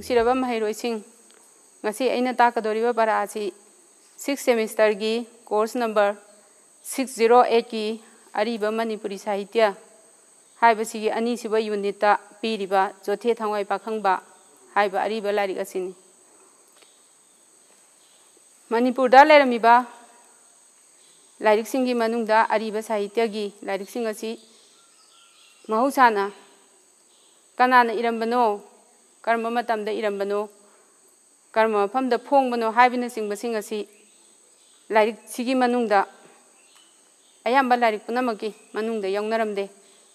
ꯅꯨꯡꯁꯤꯔꯕ ꯃꯍꯩꯔꯣꯏꯁꯤꯡ ꯉꯁꯤ ꯑꯩꯅ ꯇꯥꯛꯀꯗꯧꯔꯤꯕ ꯄꯔꯥ ꯑꯁꯤ ꯁꯤꯛꯁ ꯁꯦꯃꯤꯁꯇꯔꯒꯤ ꯀꯣꯔꯁ ꯅꯝꯕꯔ ꯁꯤꯛꯁ ꯖꯤꯔꯣ ꯑꯩꯠꯀꯤ ꯑꯔꯤꯕ ꯃꯅꯤꯄꯨꯔꯤ ꯁꯥꯍꯤꯇ꯭ꯌ ꯍꯥꯏꯕꯁꯤꯒꯤ ꯑꯅꯤꯁꯨꯕ ꯌꯨꯅꯤꯠꯇ ꯄꯤꯔꯤꯕ ꯆꯣꯊꯦ ꯊꯋꯥꯏ ꯄꯥꯈꯪꯕ ꯍꯥꯏꯕ ꯑꯔꯤꯕ ꯂꯥꯏꯔꯤꯛ ꯑꯁꯤꯅꯤ ꯃꯅꯤꯄꯨꯔꯗ ꯂꯩꯔꯝꯃꯤꯕ ꯂꯥꯏꯔꯤꯛꯁꯤꯡꯒꯤ ꯃꯅꯨꯡꯗ ꯑꯔꯤꯕ ꯁꯥꯍꯤꯇ꯭ꯌꯒꯤ ꯂꯥꯏꯔꯤꯛꯁꯤꯡ ꯑꯁꯤ ꯃꯍꯧꯁꯥꯅ ꯀꯅꯥꯅ ꯏꯔꯝꯕꯅꯣ ꯀꯔꯝꯕ ꯃꯇꯝꯗ ꯏꯔꯝꯕꯅꯣ ꯀꯔꯝꯕ ꯃꯐꯝꯗ ꯐꯣꯡꯕꯅꯣ ꯍꯥꯏꯕꯅꯆꯤꯡꯕꯁꯤꯡ ꯑꯁꯤ ꯂꯥꯏꯔꯤꯛꯁꯤꯒꯤ ꯃꯅꯨꯡꯗ ꯑꯌꯥꯝꯕ ꯂꯥꯏꯔꯤꯛ ꯄꯨꯝꯅꯃꯛꯀꯤ ꯃꯅꯨꯡꯗ ꯌꯥꯎꯅꯔꯝꯗꯦ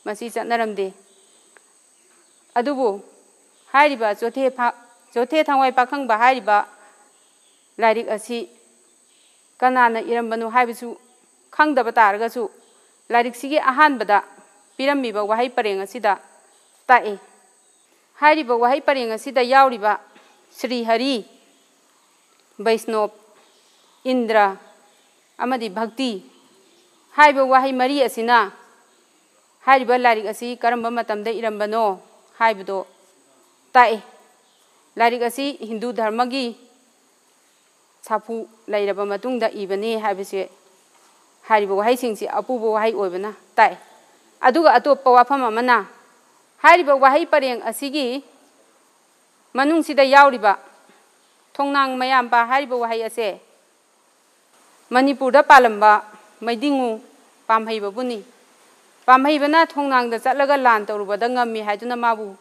ꯃꯁꯤ ꯆꯠꯅꯔꯝꯗꯦ ꯑꯗꯨꯕꯨ ꯍꯥꯏꯔꯤꯕ ꯆꯣꯊꯦ ꯆꯣꯊꯦ ꯊꯋꯥꯏ ꯄꯥꯈꯪꯕ ꯍꯥꯏꯔꯤꯕ ꯂꯥꯏꯔꯤꯛ ꯑꯁꯤ ꯀꯅꯥꯅ ꯏꯔꯝꯕꯅꯣ ꯍꯥꯏꯕꯁꯨ ꯈꯪꯗꯕ ꯇꯥꯔꯒꯁꯨ ꯂꯥꯏꯔꯤꯛꯁꯤꯒꯤ ꯑꯍꯥꯟꯕꯗ ꯄꯤꯔꯝꯃꯤꯕ ꯋꯥꯍꯩ ꯄꯔꯦꯡ ꯑꯁꯤꯗ ꯇꯥꯛꯏ ꯍꯥꯏꯔꯤꯕ ꯋꯥꯍꯩ ꯄꯔꯦꯡ ꯑꯁꯤꯗ ꯌꯥꯎꯔꯤꯕ ꯁ꯭ꯔꯤ ꯍꯔꯤ ꯕꯩꯁꯅꯣꯞ ꯏꯟꯗ꯭ꯔ ꯑꯃꯗꯤ ꯚꯛꯇꯤ ꯍꯥꯏꯕ ꯋꯥꯍꯩ ꯃꯔꯤ ꯑꯁꯤꯅ ꯍꯥꯏꯔꯤꯕ ꯂꯥꯏꯔꯤꯛ ꯑꯁꯤ ꯀꯔꯝꯕ ꯃꯇꯝꯗ ꯏꯔꯝꯕꯅꯣ ꯍꯥꯏꯕꯗꯣ ꯇꯥꯛꯏ ꯂꯥꯏꯔꯤꯛ ꯑꯁꯤ ꯍꯤꯟꯗꯨ ꯙꯔꯃꯒꯤ ꯁꯥꯐꯨ ꯂꯩꯔꯕ ꯃꯇꯨꯡꯗ ꯏꯕꯅꯤ ꯍꯥꯏꯕꯁꯦ ꯍꯥꯏꯔꯤꯕ ꯋꯥꯍꯩꯁꯤꯡꯁꯤ ꯑꯄꯨꯕ ꯋꯥꯍꯩ ꯑꯣꯏꯕꯅ ꯇꯥꯛꯏ ꯑꯗꯨꯒ ꯑꯇꯣꯞꯄ ꯋꯥꯐꯝ ꯑꯃꯅ ꯍꯥꯏꯔꯤꯕ ꯋꯥꯍꯩ ꯄꯔꯦꯡ ꯑꯁꯤꯒꯤ ꯃꯅꯨꯡꯁꯤꯗ ꯌꯥꯎꯔꯤꯕ ꯊꯣꯡꯅꯥꯡ ꯃꯌꯥꯝꯕ ꯍꯥꯏꯔꯤꯕ ꯋꯥꯍꯩ ꯑꯁꯦ ꯃꯅꯤꯄꯨꯔꯗ ꯄꯥꯜꯂꯝꯕ ꯃꯩꯗꯤꯡꯉꯨ ꯄꯥꯝꯍꯩꯕꯕꯨꯅꯤ ꯄꯥꯝꯍꯩꯕꯅ ꯊꯣꯡꯅꯥꯡꯗ ꯆꯠꯂꯒ ꯂꯥꯟ ꯇꯧꯔꯨꯕꯗ ꯉꯝꯃꯤ ꯍꯥꯏꯗꯨꯅ ꯃꯥꯕꯨ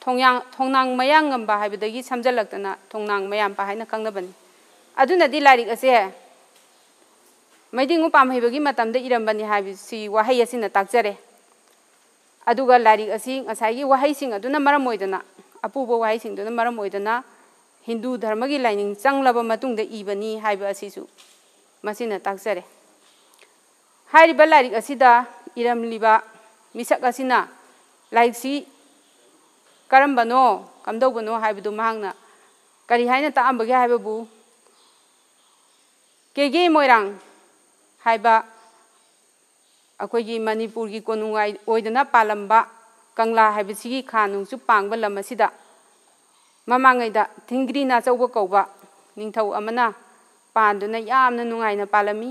ꯊꯣꯡꯅꯥꯡ ꯃꯌꯥꯡ ꯉꯝꯕ ꯍꯥꯏꯕꯗꯒꯤ ꯁꯝꯖꯜꯂꯛꯇꯅ ꯊꯣꯡꯅꯥꯡ ꯃꯌꯥꯝꯕ ꯍꯥꯏꯅ ꯈꯪꯅꯕꯅꯤ ꯑꯗꯨꯅꯗꯤ ꯂꯥꯏꯔꯤꯛ ꯑꯁꯦ ꯃꯩꯗꯤꯡꯉꯨ ꯄꯥꯝꯍꯩꯕꯒꯤ ꯃꯇꯝꯗ ꯏꯔꯝꯕꯅꯤ ꯍꯥꯏꯕꯁꯤ ꯋꯥꯍꯩ ꯑꯁꯤꯅ ꯇꯥꯛꯆꯔꯦ ꯑꯗꯨꯒ ꯂꯥꯏꯔꯤꯛ ꯑꯁꯤ ꯉꯁꯥꯏꯒꯤ ꯋꯥꯍꯩꯁꯤꯡ ꯑꯗꯨꯅ ꯃꯔꯝ ꯑꯣꯏꯗꯅ ꯑꯄꯨꯕ ꯋꯥꯍꯩꯁꯤꯡꯗꯨꯅ ꯃꯔꯝ ꯑꯣꯏꯗꯅ ꯍꯤꯟꯗꯨ ꯙꯔꯃꯒꯤ ꯂꯥꯏꯅꯤꯡ ꯆꯪꯂꯕ ꯃꯇꯨꯡꯗ ꯏꯕꯅꯤ ꯍꯥꯏꯕ ꯑꯁꯤꯁꯨ ꯃꯁꯤꯅ ꯇꯥꯛꯆꯔꯦ ꯍꯥꯏꯔꯤꯕ ꯂꯥꯏꯔꯤꯛ ꯑꯁꯤꯗ ꯏꯔꯝꯂꯤꯕ ꯃꯤꯁꯛ ꯑꯁꯤꯅ ꯂꯥꯏꯔꯤꯛꯁꯤ ꯀꯔꯝꯕꯅꯣ ꯀꯝꯗꯧꯕꯅꯣ ꯍꯥꯏꯕꯗꯨ ꯃꯍꯥꯛꯅ ꯀꯔꯤ ꯍꯥꯏꯅ ꯇꯥꯛꯑꯝꯕꯒꯦ ꯍꯥꯏꯕꯕꯨ ꯀꯦꯒꯦ ꯃꯣꯏꯔꯥꯡ ꯍꯥꯏꯕ ꯑꯩꯈꯣꯏꯒꯤ ꯃꯅꯤꯄꯨꯔꯒꯤ ꯀꯣꯅꯨꯡꯉꯥꯏ ꯑꯣꯏꯗꯅ ꯄꯥꯜꯂꯝꯕ ꯀꯪꯂꯥ ꯍꯥꯏꯕꯁꯤꯒꯤ ꯈꯥ ꯅꯨꯡꯆꯨꯞ ꯄꯥꯡꯕ ꯂꯝ ꯑꯁꯤꯗ ꯃꯃꯥꯡꯉꯩꯗ ꯊꯤꯡꯒ꯭ꯔꯤ ꯅꯥꯆꯧꯕ ꯀꯧꯕ ꯅꯤꯡꯊꯧ ꯑꯃꯅ ꯄꯥꯟꯗꯨꯅ ꯌꯥꯝꯅ ꯅꯨꯡꯉꯥꯏꯅ ꯄꯥꯜꯂꯝꯃꯤ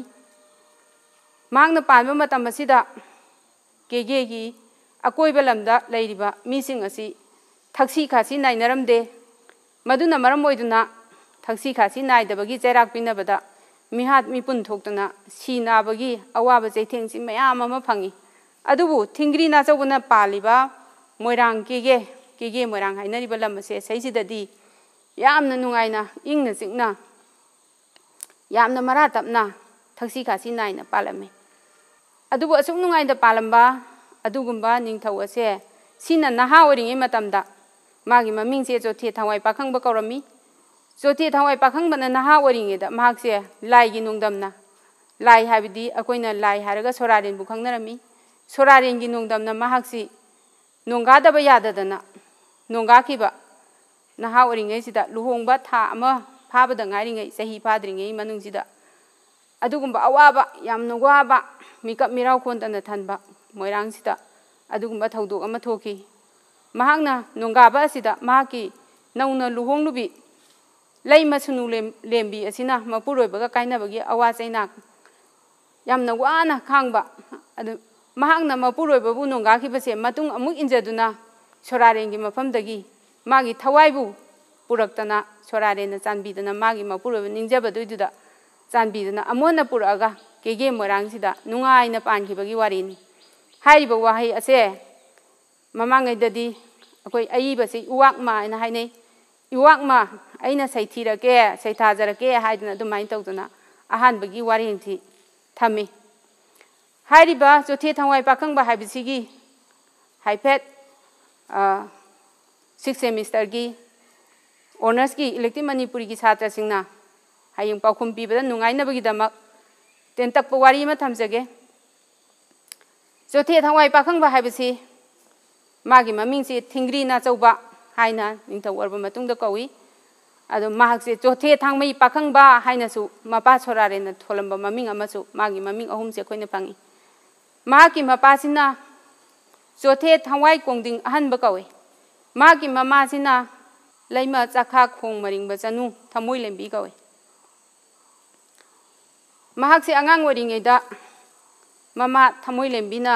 ꯃꯍꯥꯛꯅ ꯄꯥꯟꯕ ꯃꯇꯝ ꯑꯁꯤꯗ ꯀꯦꯒꯦꯒꯤ ꯑꯀꯣꯏꯕ ꯂꯝꯗ ꯂꯩꯔꯤꯕ ꯃꯤꯁꯤꯡ ꯑꯁꯤ ꯊꯛꯁꯤ ꯈꯥꯁꯤ ꯅꯥꯏꯅꯔꯝꯗे ꯃꯗꯨꯅ ꯃꯔꯝ ꯑꯣꯏꯗꯨꯅ ꯊꯛꯁꯤ ꯈꯥꯁꯤ ꯅꯥꯏꯗꯕꯒꯤ ꯆꯩꯔꯥꯛ ꯄꯤꯅꯕꯗ ꯃꯤꯍꯥꯠ ꯃꯤꯄꯨꯟ ꯊꯣꯛꯇꯅ ꯁꯤ ꯅꯥꯕꯒꯤ ꯑꯋꯥꯕ ꯆꯩꯊꯦꯡꯁꯤ ꯃꯌꯥꯝ ꯑꯃ ꯐꯪꯏ ꯑꯗꯨꯕꯨ ꯊꯤꯡꯒ꯭ꯔꯤ ꯅꯥꯆꯧꯕꯅ ꯄꯥꯜꯂꯤꯕ ꯃꯣꯏꯔꯥꯡ ꯀꯦꯒꯦ ꯀꯦꯒꯦ ꯃꯣꯏꯔꯥꯡ ꯍꯥꯏꯅꯔꯤꯕ ꯂꯝ ꯑꯁꯦ ꯁꯩꯁꯤꯗꯗꯤ ꯌꯥꯝꯅ ꯅꯨꯡꯉꯥꯏꯅ ꯏꯪꯅ ꯆꯤꯛꯅ ꯌꯥꯝꯅ ꯃꯔꯥ ꯇꯞꯅ ꯊꯛꯁꯤ ꯈꯥꯁꯤ ꯅꯥꯏꯅ ꯄꯥꯜꯂꯝꯃꯤ ꯑꯗꯨꯕꯨ ꯑꯁꯨꯛ ꯅꯨꯡꯉꯥꯏꯅ ꯄꯥꯜꯂꯝꯕ ꯑꯗꯨꯒꯨꯝꯕ ꯅꯤꯡꯊꯧ ꯑꯁꯦ ꯁꯤꯅ ꯅꯍꯥ ꯑꯣꯏꯔꯤꯉꯩ ꯃꯇꯝꯗ ꯃꯥꯒꯤ ꯃꯃꯤꯡꯁꯦ ꯆꯣꯊꯦ ꯊꯋꯥꯏ ꯄꯥꯈꯪꯕ ꯀꯧꯔꯝꯃꯤ ꯆꯣꯊꯦ ꯊꯋꯥꯏ ꯄꯥꯈꯪꯕꯅ ꯅꯍꯥ ꯑꯣꯏꯔꯤꯉꯩꯗ ꯃꯍꯥꯛꯁꯦ ꯂꯥꯏꯒꯤ ꯅꯣꯡꯗꯝꯅ ꯂꯥꯏ ꯍꯥꯏꯕꯗꯤ ꯑꯩꯈꯣꯏꯅ ꯂꯥꯏ ꯍꯥꯏꯔꯒ ꯁꯣꯔꯥꯔꯦꯟꯕꯨ ꯈꯪꯅꯔꯝꯃꯤ ꯁꯣꯔꯥꯔꯦꯟꯒꯤ ꯅꯣꯡꯗꯝꯅ ꯃꯍꯥꯛꯁꯤ ꯅꯣꯡꯒꯥꯗꯕ ꯌꯥꯗꯗꯅ ꯅꯣꯡꯒꯥꯈꯤꯕ ꯅꯍꯥ ꯑꯣꯏꯔꯤꯉꯩꯁꯤꯗ ꯂꯨꯍꯣꯡꯕ ꯊꯥ ꯑꯃ ꯐꯥꯕꯗ ꯉꯥꯏꯔꯤꯉꯩ ꯆꯍꯤ ꯐꯥꯗ꯭ꯔꯤꯉꯩ ꯃꯅꯨꯡꯁꯤꯗ ꯑꯗꯨꯒꯨꯝꯕ ꯑꯋꯥꯕ ꯌꯥꯝꯅ ꯋꯥꯕ ꯃꯤꯀꯞ ꯃꯤꯔꯥꯎ ꯈꯣꯟꯗꯅ ꯊꯟꯕ ꯃꯣꯏꯔꯥꯡꯁꯤꯗ ꯑꯗꯨꯒꯨꯝꯕ ꯊꯧꯗꯣꯛ ꯑꯃ ꯊꯣꯛꯈꯤ ꯃꯍꯥꯛꯅ ꯅꯣꯡꯒꯥꯕ ꯑꯁꯤꯗ ꯃꯍꯥꯛꯀꯤ ꯅꯧꯅ ꯂꯨꯍꯣꯡꯂꯨꯕꯤ ꯂꯩꯃ ꯁꯨꯅꯨ ꯂꯦꯝꯕꯤ ꯑꯁꯤꯅ ꯃꯄꯨꯔꯣꯏꯕꯒ ꯀꯥꯏꯅꯕꯒꯤ ꯑꯋꯥ ꯆꯩꯅꯥ ꯌꯥꯝꯅ ꯋꯥꯅ ꯈꯥꯡꯕ ꯑꯗꯨ ꯃꯍꯥꯛꯅ ꯃꯄꯨꯔꯣꯏꯕꯕꯨ ꯅꯣꯡꯒꯥꯈꯤꯕꯁꯦ ꯃꯇꯨꯡ ꯑꯃꯨꯛ ꯏꯟꯖꯗꯨꯅ ꯁꯣꯔꯥꯔꯦꯟꯒꯤ ꯃꯐꯝꯗꯒꯤ ꯃꯥꯒꯤ ꯊꯋꯥꯏꯕꯨ ꯄꯨꯔꯛꯇꯅ ꯁꯣꯔꯥꯔꯦꯟꯅ ꯆꯥꯟꯕꯤꯗꯅ ꯃꯥꯒꯤ ꯃꯄꯨꯔꯣꯏꯕ ꯅꯤꯡꯖꯕꯗꯨꯏꯗꯨꯗ ꯆꯥꯟꯕꯤꯗꯨꯅ ꯑꯃꯨꯟꯅ ꯄꯨꯔꯛꯑꯒ ꯀꯦꯒꯦ ꯃꯣꯏꯔꯥꯡꯁꯤꯗ ꯅꯨꯡꯉꯥꯏꯅ ꯄꯥꯟꯈꯤꯕꯒꯤ ꯋꯥꯔꯤꯅꯤ ꯍꯥꯏꯔꯤꯕ ꯋꯥꯍꯩ ꯑꯁꯦ ꯃꯃꯥꯡꯉꯩꯗꯗꯤ ꯑꯩꯈꯣꯏ ꯑꯏꯕꯁꯤ ꯎꯋꯥꯛꯃ ꯍꯥꯏꯅ ꯍꯥꯏꯅꯩ ꯏꯋꯥꯛꯃ ꯑꯩꯅ ꯁꯩꯊꯤꯔꯛꯀꯦ ꯁꯩꯊꯥꯖꯔꯛꯀꯦ ꯍꯥꯏꯗꯅ ꯑꯗꯨꯃꯥꯏꯅ ꯇꯧꯗꯅ ꯑꯍꯥꯟꯕꯒꯤ ꯋꯥꯔꯦꯡꯁꯤ ꯊꯝꯃꯤ ꯍꯥꯏꯔꯤꯕ ꯆꯣꯊꯦ ꯊꯋꯥꯏ ꯄꯥꯈꯪꯕ ꯍꯥꯏꯕꯁꯤꯒꯤ ꯍꯥꯏꯐꯦꯠ ꯁꯤꯛꯁ ꯁꯦꯃꯤꯁꯇꯔꯒꯤ ꯑꯣꯅꯔꯁꯀꯤ ꯏꯂꯦꯛꯇꯤꯞ ꯃꯅꯤꯄꯨꯔꯤꯒꯤ ꯁꯥꯇ꯭ꯔꯁꯤꯡꯅ ꯍꯌꯦꯡ ꯄꯥꯎꯈꯨꯝ ꯄꯤꯕꯗ ꯅꯨꯡꯉꯥꯏꯅꯕꯒꯤꯗꯃꯛ ꯇꯦꯟꯇꯛꯄ ꯋꯥꯔꯤ ꯑꯃ ꯊꯝꯖꯒꯦ ꯆꯣꯊꯦ ꯊꯋꯥꯏ ꯄꯥꯈꯪꯕ ꯍꯥꯏꯕꯁꯤ ꯃꯥꯒꯤ ꯃꯃꯤꯡꯁꯤ ꯊꯤꯡꯒ꯭ꯔꯤ ꯅꯥꯆꯧꯕ हाइना निथौ अर्ब मतुंग कौई अदो माहकसे चौथे थांग मई पाखंगबा हाइनसु मपा छोरारेन थोलंब ममिंग अमसु मागी ममिंग अहुम से खोइन पांगी माकी मपासिना चौथे थांवाई कोंगदिंग अहनब कौई मागी ममासिना लैम चाखा खोंग मरिंग बचनु थमुई लेंबी कौई माहकसे अंगांग वरिंगेदा ममा थमुई लेंबीना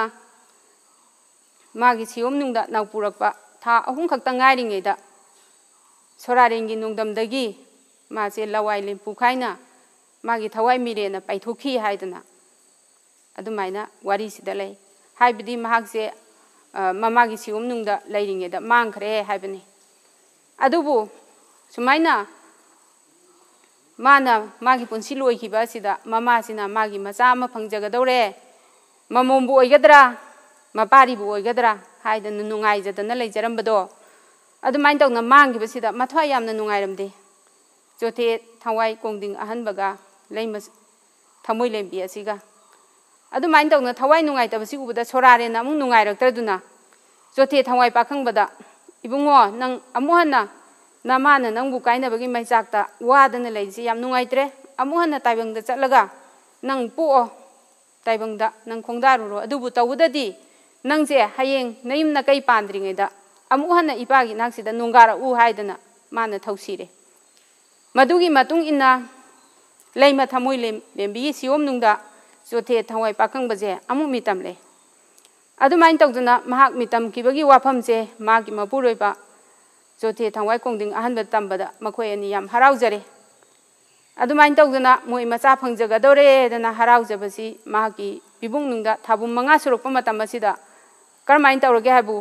मागी सियोम नुंगदा नावपुरकबा ꯊꯥ ꯑꯍꯨꯝ ꯈꯛꯇ ꯉꯥꯏꯔꯤꯉꯩꯗ ꯁꯣꯔꯥꯔꯦꯟꯒꯤ ꯅꯨꯡꯗꯝꯗꯒꯤ ꯃꯥꯁꯦ ꯂꯋꯥꯏ ꯂꯦꯝꯄꯨ ꯈꯥꯏꯅ ꯃꯥꯒꯤ ꯊꯋꯥꯏ ꯃꯤꯔꯦꯟꯅ ꯄꯥꯏꯊꯣꯛꯈꯤ ꯍꯥꯏꯗꯅ ꯑꯗꯨꯃꯥꯏꯅ ꯋꯥꯔꯤꯁꯤꯗ ꯂꯩ ꯍꯥꯏꯕꯗꯤ ꯃꯍꯥꯛꯁꯦ ꯃꯃꯥꯒꯤ ꯁꯤꯌꯣꯝꯅꯨꯡꯗ ꯂꯩꯔꯤꯉꯩꯗ ꯃꯥꯡꯈ꯭ꯔꯦ ꯍꯥꯏꯕꯅꯤ ꯑꯗꯨꯕꯨ ꯁꯨꯃꯥꯏꯅ ꯃꯥꯅ ꯃꯥꯒꯤ ꯄꯨꯟꯁꯤ ꯂꯣꯏꯈꯤꯕ ꯑꯁꯤꯗ ꯃꯃꯥꯁꯤꯅ ꯃꯥꯒꯤ ꯃꯆꯥ ꯑꯃ ꯐꯪꯖꯒꯗꯧꯔꯦ ꯃꯃꯣꯝꯕꯨ ꯑꯣꯏꯒꯗ꯭ꯔꯥ ꯃꯄꯥꯔꯤꯕꯨ ꯑꯣꯏꯒꯗ꯭ꯔꯥ ꯍꯥꯏꯗꯅ ꯅꯨꯡꯉꯥꯏꯖꯗꯅ ꯂꯩꯖꯔꯝꯕꯗꯣ ꯑꯗꯨꯃꯥꯏꯅ ꯇꯧꯅ ꯃꯥꯡꯈꯤꯕꯁꯤꯗ ꯃꯊ꯭ꯋꯥꯏ ꯌꯥꯝꯅ ꯅꯨꯡꯉꯥꯏꯔꯝꯗꯦ ꯆꯣꯊꯦ ꯊꯋꯥꯏ ꯀꯣꯡꯗꯤꯡ ꯑꯍꯟꯕꯒ ꯂꯩꯃ ꯊꯃꯣꯏ ꯂꯦꯝꯕꯤ ꯑꯁꯤꯒ ꯑꯗꯨꯃꯥꯏꯅ ꯇꯧꯅ ꯊꯋꯥꯏ ꯅꯨꯡꯉꯥꯏꯇꯕꯁꯤ ꯎꯕꯗ ꯁꯣꯔꯥꯔꯦꯟꯅ ꯑꯃꯨꯛ ꯅꯨꯡꯉꯥꯏꯔꯛꯇ꯭ꯔꯗꯨꯅ ꯆꯣꯊꯦ ꯊꯋꯥꯏ ꯄꯥꯈꯪꯕꯗ ꯏꯕꯨꯡꯉꯣ ꯅꯪ ꯑꯃꯨꯛ ꯍꯟꯅ ꯅꯃꯥꯅ ꯅꯪꯕꯨ ꯀꯥꯏꯅꯕꯒꯤ ꯃꯩꯆꯥꯛꯇ ꯋꯥꯗꯅ ꯂꯩꯔꯤꯁꯤ ꯌꯥꯝ ꯅꯨꯡꯉꯥꯏꯇ꯭ꯔꯦ ꯑꯃꯨꯛ ꯍꯟꯅ ꯇꯥꯏꯕꯪꯗ ꯆꯠꯂꯒ ꯅꯪ ꯄꯣꯛꯑꯣ ꯇꯥꯏꯕꯪꯗ ꯅꯪ ꯈꯣꯡꯗꯥꯔꯨꯔꯣ ꯑꯗꯨꯕꯨ ꯇꯧꯕꯗꯗꯤ ꯅꯪꯁꯦ ꯍꯌꯦꯡ ꯅꯌꯨꯝ ꯅꯀꯩ ꯄꯥꯟꯗ꯭ꯔꯤꯉꯩꯗ ꯑꯃꯨꯛ ꯍꯟꯅ ꯏꯄꯥꯒꯤ ꯅꯥꯛꯁꯤꯗ ꯅꯣꯡꯒꯥꯔꯛꯎ ꯍꯥꯏꯗꯅ ꯃꯥꯅ ꯊꯧꯁꯤꯔꯦ ꯃꯗꯨꯒꯤ ꯃꯇꯨꯡ ꯏꯟꯅ ꯂꯩꯃ ꯊꯃꯣꯏ ꯂꯦꯝꯕꯤꯒꯤ ꯁꯤꯌꯣꯝꯅꯨꯡꯗ ꯆꯣꯊꯦ ꯊꯋꯥꯏ ꯄꯥꯈꯪꯕꯁꯦ ꯑꯃꯨꯛ ꯃꯤꯇꯝꯂꯦ ꯑꯗꯨꯃꯥꯏꯅ ꯇꯧꯗꯅ ꯃꯍꯥꯛ ꯃꯤꯇꯝꯈꯤꯕꯒꯤ ꯋꯥꯐꯝꯁꯦ ꯃꯥꯒꯤ ꯃꯄꯨꯔꯣꯏꯕ ꯆꯣꯊꯦ ꯊꯋꯥꯏ ꯀꯣꯡꯗꯤꯡ ꯑꯍꯟꯕ ꯇꯝꯕꯗ ꯃꯈꯣꯏ ꯑꯅꯤ ꯌꯥꯝ ꯍꯔꯥꯎꯖꯔꯦ ꯑꯗꯨꯃꯥꯏꯅ ꯇꯧꯗꯅ ꯃꯣꯏ ꯃꯆꯥ ꯐꯪꯖꯒꯗꯧꯔꯦꯗꯅ ꯍꯔꯥꯎꯖꯕꯁꯤ ꯃꯍꯥꯛꯀꯤ ꯄꯤꯕꯨꯡꯅꯨꯡꯗ ꯊꯥꯕꯨꯝ ꯃꯉꯥ ꯁꯨꯔꯛꯄ ꯃꯇꯝ ꯑꯁꯤꯗ ꯀꯔꯝꯍꯥꯏꯅ ꯇꯧꯔꯒꯦ ꯍꯥꯏꯕꯨ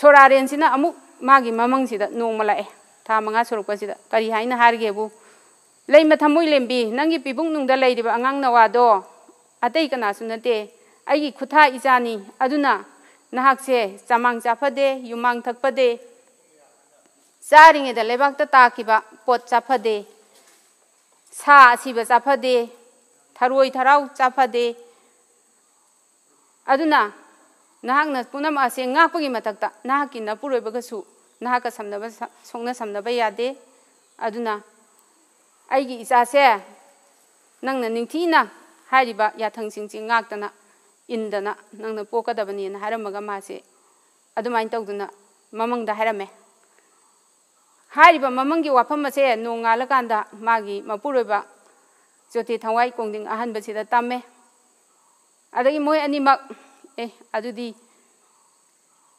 ꯁꯣꯔꯥꯔꯦꯟꯁꯤꯅ ꯑꯃꯨꯛ ꯃꯥꯒꯤ ꯃꯃꯪꯁꯤꯗ ꯅꯣꯡꯃ ꯂꯥꯛꯑꯦ ꯊꯥ ꯃꯉꯥ ꯁꯨꯔꯛꯄꯁꯤꯗ ꯀꯔꯤ ꯍꯥꯏꯅ ꯍꯥꯏꯔꯒꯦꯕꯨ ꯂꯩꯃ ꯊꯃꯣꯏ ꯂꯦꯝꯕꯤ ꯅꯪꯒꯤ ꯄꯤꯕꯨꯡꯅꯨꯡꯗ ꯂꯩꯔꯤꯕ ꯑꯉꯥꯡ ꯅꯋꯥꯗꯣ ꯑꯇꯩ ꯀꯅꯥꯁꯨ ꯅꯠꯇꯦ ꯑꯩꯒꯤ ꯈꯨꯊꯥ ꯏꯆꯥꯅꯤ ꯑꯗꯨꯅ ꯅꯍꯥꯛꯁꯦ ꯆꯥꯃꯥꯡ ꯆꯥꯐꯗꯦ ꯌꯨꯃꯥꯡ ꯊꯛꯄꯗꯦ ꯆꯥꯔꯤꯉꯩꯗ ꯂꯩꯕꯥꯛꯇ ꯇꯥꯈꯤꯕ ꯄꯣꯠ ꯆꯥꯐꯗꯦ ꯁꯥ ꯑꯁꯤꯕ ꯆꯥꯐꯗꯦ ꯊꯔꯣꯏ ꯊꯔꯥꯎ ꯆꯥꯐꯗꯦ ꯑꯗꯨꯅ ꯅꯍꯥꯛꯅ ꯄꯨꯝꯅꯃꯛ ꯑꯁꯦ ꯉꯥꯛꯄꯒꯤ ꯃꯊꯛꯇ ꯅꯍꯥꯛꯀꯤ ꯅꯄꯨꯔꯣꯏꯕꯒꯁꯨ ꯅꯍꯥꯛꯀ ꯁꯝꯅꯕ ꯁꯣꯛꯅ ꯁꯝꯅꯕ ꯌꯥꯗꯦ ꯑꯗꯨꯅ ꯑꯩꯒꯤ ꯏꯆꯥꯁꯦ ꯅꯪꯅ ꯅꯤꯡꯊꯤꯅ ꯍꯥꯏꯔꯤꯕ ꯌꯥꯊꯪꯁꯤꯡꯁꯤ ꯉꯥꯛꯇꯅ ꯏꯟꯗꯅ ꯅꯪꯅ ꯄꯣꯛꯀꯗꯕꯅꯦꯅ ꯍꯥꯏꯔꯝꯃꯒ ꯃꯥꯁꯦ ꯑꯗꯨꯃꯥꯏꯅ ꯇꯧꯗꯅ ꯃꯃꯪꯗ ꯍꯥꯏꯔꯝꯃꯦ ꯍꯥꯏꯔꯤꯕ ꯃꯃꯪꯒꯤ ꯋꯥꯐꯝ ꯑꯁꯦ ꯅꯣꯡꯉꯥꯜꯂꯀꯥꯟꯗ ꯃꯥꯒꯤ ꯃꯄꯨꯔꯣꯏꯕ ꯆꯣꯊꯤ ꯊꯋꯥꯏ ꯀꯣꯡꯗꯤꯡ ꯑꯍꯟꯕꯁꯤꯗ ꯇꯝꯃꯦ ꯑꯗꯒꯤ ꯃꯣꯏ ꯑꯅꯤꯃꯛ ꯑꯦ ꯑꯗꯨꯗꯤ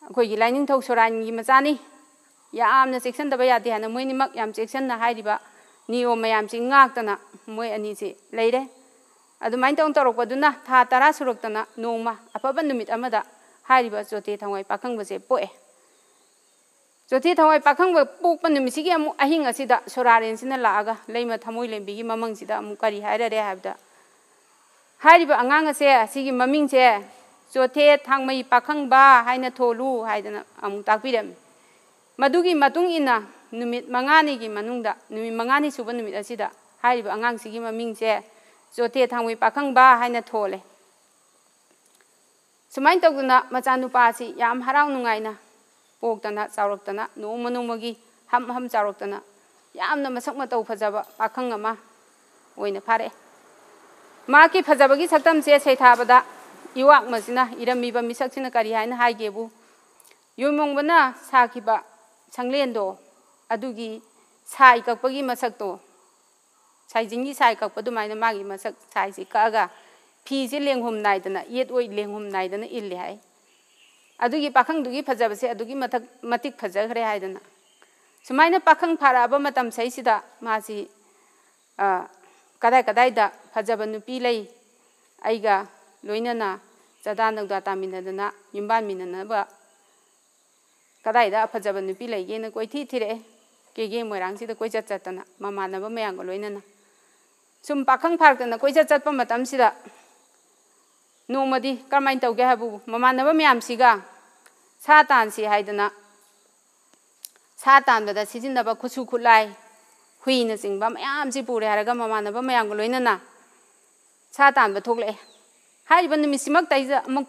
ꯑꯩꯈꯣꯏꯒꯤ ꯂꯥꯏꯅꯤꯡꯊꯧ ꯁꯣꯔꯥꯏꯟꯒꯤ ꯃꯆꯥꯅꯤ ꯌꯥꯝꯅ ꯆꯦꯛꯁꯤꯟꯗꯕ ꯌꯥꯗꯦ ꯍꯥꯏꯅ ꯃꯣꯏ ꯑꯅꯤꯃꯛ ꯌꯥꯝ ꯆꯦꯛꯁꯤꯟꯅ ꯍꯥꯏꯔꯤꯕ ꯅꯤꯌꯣꯝ ꯃꯌꯥꯝꯁꯤ ꯉꯥꯛꯇꯅ ꯃꯣꯏ ꯑꯅꯤꯁꯤ ꯂꯩꯔꯦ ꯑꯗꯨꯃꯥꯏꯅ ꯇꯧꯅ ꯇꯧꯔꯛꯄꯗꯨꯅ ꯊꯥ ꯇꯔꯥ ꯁꯨꯔꯛꯇꯅ ꯅꯣꯡꯃ ꯑꯐꯕ ꯅꯨꯃꯤꯠ ꯑꯃꯗ ꯍꯥꯏꯔꯤꯕ ꯆꯣꯊꯦ ꯊꯋꯥꯏ ꯄꯥꯈꯪꯕꯁꯦ ꯄꯣꯛꯑꯦ ꯆꯣꯊꯦ ꯊꯋꯥꯏ ꯄꯥꯈꯪꯕ ꯄꯣꯛꯄ ꯅꯨꯃꯤꯠꯁꯤꯒꯤ ꯑꯃꯨꯛ ꯑꯍꯤꯡ ꯑꯁꯤꯗ ꯁꯣꯔꯥꯔꯦꯟꯁꯤꯅ ꯂꯥꯛꯑꯒ ꯂꯩꯃ ꯊꯃꯣꯏ ꯂꯦꯝꯕꯤꯒꯤ ꯃꯃꯪꯁꯤꯗ ꯑꯃꯨꯛ ꯀꯔꯤ ꯍꯥꯏꯔꯔꯦ ꯍꯥꯏꯕꯗ ꯍꯥꯏꯔꯤꯕ ꯑꯉꯥꯡ ꯑꯁꯦ ꯑꯁꯤꯒꯤ ꯃꯃꯤꯡꯁꯦ ꯆꯣꯊꯦ ꯊꯥꯡꯃꯩ ꯄꯥꯈꯪꯕ ꯍꯥꯏꯅ ꯊꯣꯜꯂꯨ ꯍꯥꯏꯗꯅ ꯑꯃꯨꯛ ꯇꯥꯛꯄꯤꯔꯝꯃꯤ ꯃꯗꯨꯒꯤ ꯃꯇꯨꯡ ꯏꯟꯅ ꯅꯨꯃꯤꯠ ꯃꯉꯥꯅꯤꯒꯤ ꯃꯅꯨꯡꯗ ꯅꯨꯃꯤꯠ ꯃꯉꯥꯅꯤ ꯁꯨꯕ ꯅꯨꯃꯤꯠ ꯑꯁꯤꯗ ꯍꯥꯏꯔꯤꯕ ꯑꯉꯥꯡꯁꯤꯒꯤ ꯃꯃꯤꯡꯁꯦ ꯆꯣꯊꯦ ꯊꯥꯡꯃꯩ ꯄꯥꯈꯪꯕ ꯍꯥꯏꯅ ꯊꯣꯜꯂꯦ ꯁꯨꯃꯥꯏꯅ ꯇꯧꯗꯅ ꯃꯆꯥꯅꯨꯄꯥ ꯑꯁꯤ ꯌꯥꯝ ꯍꯔꯥꯎ ꯅꯨꯡꯉꯥꯏꯅ ꯄꯣꯛꯇꯅ ꯆꯥꯎꯔꯛꯇꯅ ꯅꯣꯡꯃ ꯅꯣꯡꯃꯒꯤ ꯍꯝ ꯍꯝ ꯆꯥꯎꯔꯛꯇꯅ ꯌꯥꯝꯅ ꯃꯁꯛ ꯃꯇꯧ ꯐꯖꯕ ꯄꯥꯈꯪ ꯑꯃ ꯑꯣꯏꯅ ꯐꯥꯔꯛꯑꯦ ꯃꯍꯥꯛꯀꯤ ꯐꯖꯕꯒꯤ ꯁꯛꯇꯝꯁꯦ ꯁꯩꯊꯥꯕꯗ इवाक मसिना इरमी बा मिसक सिना करी हाइन हाइगे बु युमोंग बना साखी संगलेन दो अदुगी साई ककपगी मसक तो साइजिंगी साई ककप दुमाइन मागी मसक साइजि कागा फीजे लेंगहुम नाइदना येत ओइ लेंगहुम नाइदना इल्ले हाई अदुगी पाखंग दुगी फजबसे अदुगी मथक मतिक फजखरे हाइदना सुमाइन पाखंग फाराबा मतम सैसिदा मासी कदाय कदाई दा फजब नुपी लै अइगा ꯂꯣꯏꯅꯅ ꯆꯗꯥ ꯅꯧꯗꯥ ꯇꯥꯃꯤꯟꯅꯗꯅ ꯌꯨꯝꯕꯥꯟꯃꯤꯟꯅꯅꯕ ꯀꯗꯥꯏꯗ ꯐꯖꯕ ꯅꯨꯄꯤ ꯂꯩꯒꯦꯅ ꯀꯣꯏꯊꯤ ꯊꯤꯔꯛꯑꯦ ꯀꯦꯒꯦ ꯃꯣꯏꯔꯥꯡꯁꯤꯗ ꯀꯣꯏꯆꯠ ꯆꯠꯇꯅ ꯃꯃꯥꯟꯅꯕ ꯃꯌꯥꯝꯒ ꯂꯣꯏꯅꯅ ꯁꯨꯝ ꯄꯥꯈꯪ ꯐꯥꯔꯛꯇꯅ ꯀꯣꯏꯆꯠ ꯆꯠꯄ ꯃꯇꯝꯁꯤꯗ ꯅꯣꯡꯃꯗꯤ ꯀꯔꯝꯍꯥꯏꯅ ꯇꯧꯒꯦ ꯍꯥꯏꯕꯕꯨ ꯃꯃꯥꯟꯅꯕ ꯃꯌꯥꯝꯁꯤꯒ ꯁꯥ ꯇꯥꯟꯁꯤ ꯍꯥꯏꯗꯅ ꯁꯥ ꯇꯥꯟꯕꯗ ꯁꯤꯖꯤꯟꯅꯕ ꯈꯨꯠꯁꯨ ꯈꯨꯠꯂꯥꯏ ꯍꯨꯏꯅꯆꯤꯡꯕ ꯃꯌꯥꯝꯁꯤ ꯄꯨꯔꯦ ꯍꯥꯏꯔꯒ ꯃꯃꯥꯟꯅꯕ ꯃꯌꯥꯝꯒ ꯂꯣꯏꯅꯅ ꯁꯥ ꯇꯥꯟꯕ ꯊꯣꯛꯂꯛꯑꯦ ꯍꯥꯏꯔꯤꯕ ꯅꯨꯃꯤꯠꯁꯤꯃꯛꯇꯩꯗ ꯑꯃꯨꯛ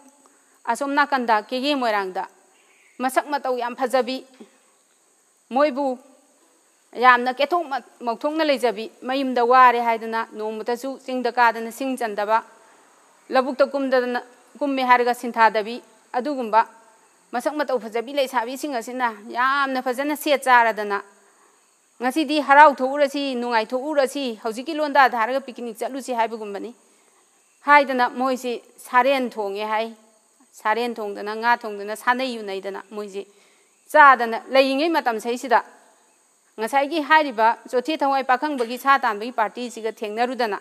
ꯑꯁꯣꯝ ꯅꯥꯀꯟꯗ ꯀꯦꯒꯦ ꯃꯣꯏꯔꯥꯡꯗ ꯃꯁꯛ ꯃꯇꯧ ꯌꯥꯝ ꯐꯖꯕꯤ ꯃꯣꯏꯕꯨ ꯌꯥꯝꯅ ꯀꯦꯊꯣꯛ ꯃꯧꯊꯣꯛꯅ ꯂꯩꯖꯕꯤ ꯃꯌꯨꯝꯗ ꯋꯥꯔꯦ ꯍꯥꯏꯗꯅ ꯅꯣꯡꯃꯇꯁꯨ ꯆꯤꯡꯗ ꯀꯥꯗꯅ ꯁꯤꯡ ꯆꯟꯗꯕ ꯂꯧꯕꯨꯛꯇ ꯀꯨꯝꯗꯗꯅ ꯀꯨꯝꯃꯦ ꯍꯥꯏꯔꯒ ꯁꯤꯟꯊꯥꯗꯕꯤ ꯑꯗꯨꯒꯨꯝꯕ ꯃꯁꯛ ꯃꯇꯧ ꯐꯖꯕꯤ ꯂꯩꯁꯥꯕꯤꯁꯤꯡ ꯑꯁꯤꯅ ꯌꯥꯝꯅ ꯐꯖꯅ ꯁꯦꯠ ꯆꯥꯔꯗꯅ ꯉꯁꯤꯗꯤ ꯍꯔꯥꯎ ꯊꯣꯛꯎꯔꯁꯤ ꯅꯨꯡꯉꯥꯏꯊꯣꯛꯎꯔꯁꯤ ꯍꯧꯖꯤꯛꯀꯤ ꯂꯣꯟꯗꯥꯗ ꯍꯥꯏꯔꯒ ꯄꯤꯛꯅꯤꯛ ꯆꯠꯂꯨꯁꯤ ꯍꯥꯏꯕꯒꯨꯝꯕꯅꯤ ꯍꯥꯏꯗꯅ ꯃꯣꯏꯁꯤ ꯁꯥꯔꯦꯟ ꯊꯣꯡꯉꯦ ꯍꯥꯏ ꯁꯥꯔꯦꯟ ꯊꯣꯡꯗꯅ ꯉꯥ ꯊꯣꯡꯗꯅ ꯁꯥꯟꯅꯩ ꯌꯨꯅꯩꯗꯅ ꯃꯣꯏꯁꯤ ꯆꯥꯗꯅ ꯂꯩꯔꯤꯉꯩ ꯃꯇꯝꯁꯩꯁꯤꯗ ꯉꯁꯥꯏꯒꯤ ꯍꯥꯏꯔꯤꯕ ꯆꯣꯊꯦ ꯊꯋꯥꯏ ꯄꯥꯈꯪꯕꯒꯤ ꯁꯥ ꯇꯥꯟꯕꯒꯤ ꯄꯥꯔꯇꯤꯁꯤꯒ ꯊꯦꯡꯅꯔꯨꯗꯅ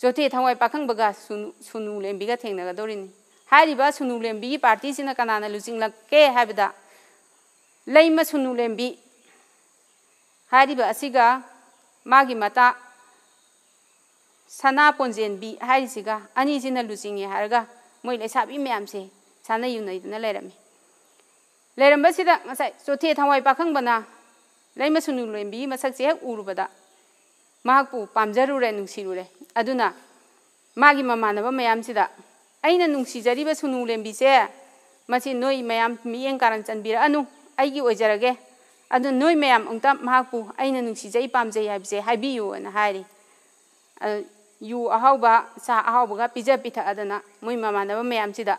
ꯆꯣꯊꯦ ꯊꯋꯥꯏ ꯄꯥꯈꯪꯕꯒ ꯁꯨꯅꯨ ꯂꯦꯝꯕꯤꯒ ꯊꯦꯡꯅꯒꯗꯧꯔꯤꯅꯤ ꯍꯥꯏꯔꯤꯕ ꯁꯨꯅꯨ ꯂꯦꯝꯕꯤꯒꯤ ꯄꯥꯔꯇꯤꯁꯤꯅ ꯀꯅꯥꯅ ꯂꯨꯆꯤꯡꯂꯛꯀꯦ ꯍꯥꯏꯕꯗ ꯂꯩꯃ ꯁꯨꯅꯨ ꯂꯦꯝꯕꯤ ꯍꯥꯏꯔꯤꯕ ꯑꯁꯤꯒ ꯃꯥꯒꯤ ꯃꯇꯥ ꯁꯅꯥ ꯄꯣꯟꯖꯦꯟꯕꯤ ꯍꯥꯏꯔꯤꯁꯤꯒ ꯑꯅꯤꯁꯤꯅ ꯂꯨꯆꯤꯡꯉꯦ ꯍꯥꯏꯔꯒ ꯃꯣꯏ ꯂꯩꯁꯥꯕꯤ ꯃꯌꯥꯝꯁꯦ ꯁꯥꯟꯅ ꯌꯨꯅꯩꯗꯅ ꯂꯩꯔꯝꯃꯤ ꯂꯩꯔꯝꯕꯁꯤꯗ ꯉꯁꯥꯏ ꯆꯣꯊꯦ ꯊꯋꯥꯏ ꯄꯥꯈꯪꯕꯅ ꯂꯩꯃ ꯁꯨꯅꯨ ꯂꯦꯝꯕꯤꯒꯤ ꯃꯁꯛꯁꯦ ꯍꯦꯛ ꯎꯔꯨꯕꯗ ꯃꯍꯥꯛꯄꯨ ꯄꯥꯝꯖꯔꯨꯔꯦ ꯅꯨꯡꯁꯤꯔꯨꯔꯦ ꯑꯗꯨꯅ ꯃꯥꯒꯤ ꯃꯃꯥꯟꯅꯕ ꯃꯌꯥꯝꯁꯤꯗ ꯑꯩꯅ ꯅꯨꯡꯁꯤꯖꯔꯤꯕ ꯁꯨꯅꯨ ꯂꯦꯝꯕꯤꯁꯦ ꯃꯁꯤ ꯅꯣꯏ ꯃꯌꯥꯝ ꯃꯤꯠꯌꯦꯡ ꯀꯥꯔꯟ ꯆꯟꯕꯤꯔꯛꯑꯅꯨ ꯑꯩꯒꯤ ꯑꯣꯏꯖꯔꯒꯦ ꯑꯗꯨ ꯅꯣꯏ ꯃꯌꯥꯝ ꯑꯃꯨꯛꯇ ꯃꯍꯥꯛꯄꯨ ꯑꯩꯅ ꯅꯨꯡꯁꯤꯖꯩ ꯄꯥꯝꯖꯩ ꯍꯥꯏꯕꯁꯦ ꯍꯥꯏꯕꯤꯌꯨꯅ ꯍꯥꯏꯔꯤ ꯌꯨ ꯑꯍꯥꯎꯕ ꯆꯥ ꯑꯍꯥꯎꯕꯒ ꯄꯤꯖ ꯄꯤꯊꯛꯑꯗꯅ ꯃꯣꯏ ꯃꯃꯥꯟꯅꯕ ꯃꯌꯥꯝꯁꯤꯗ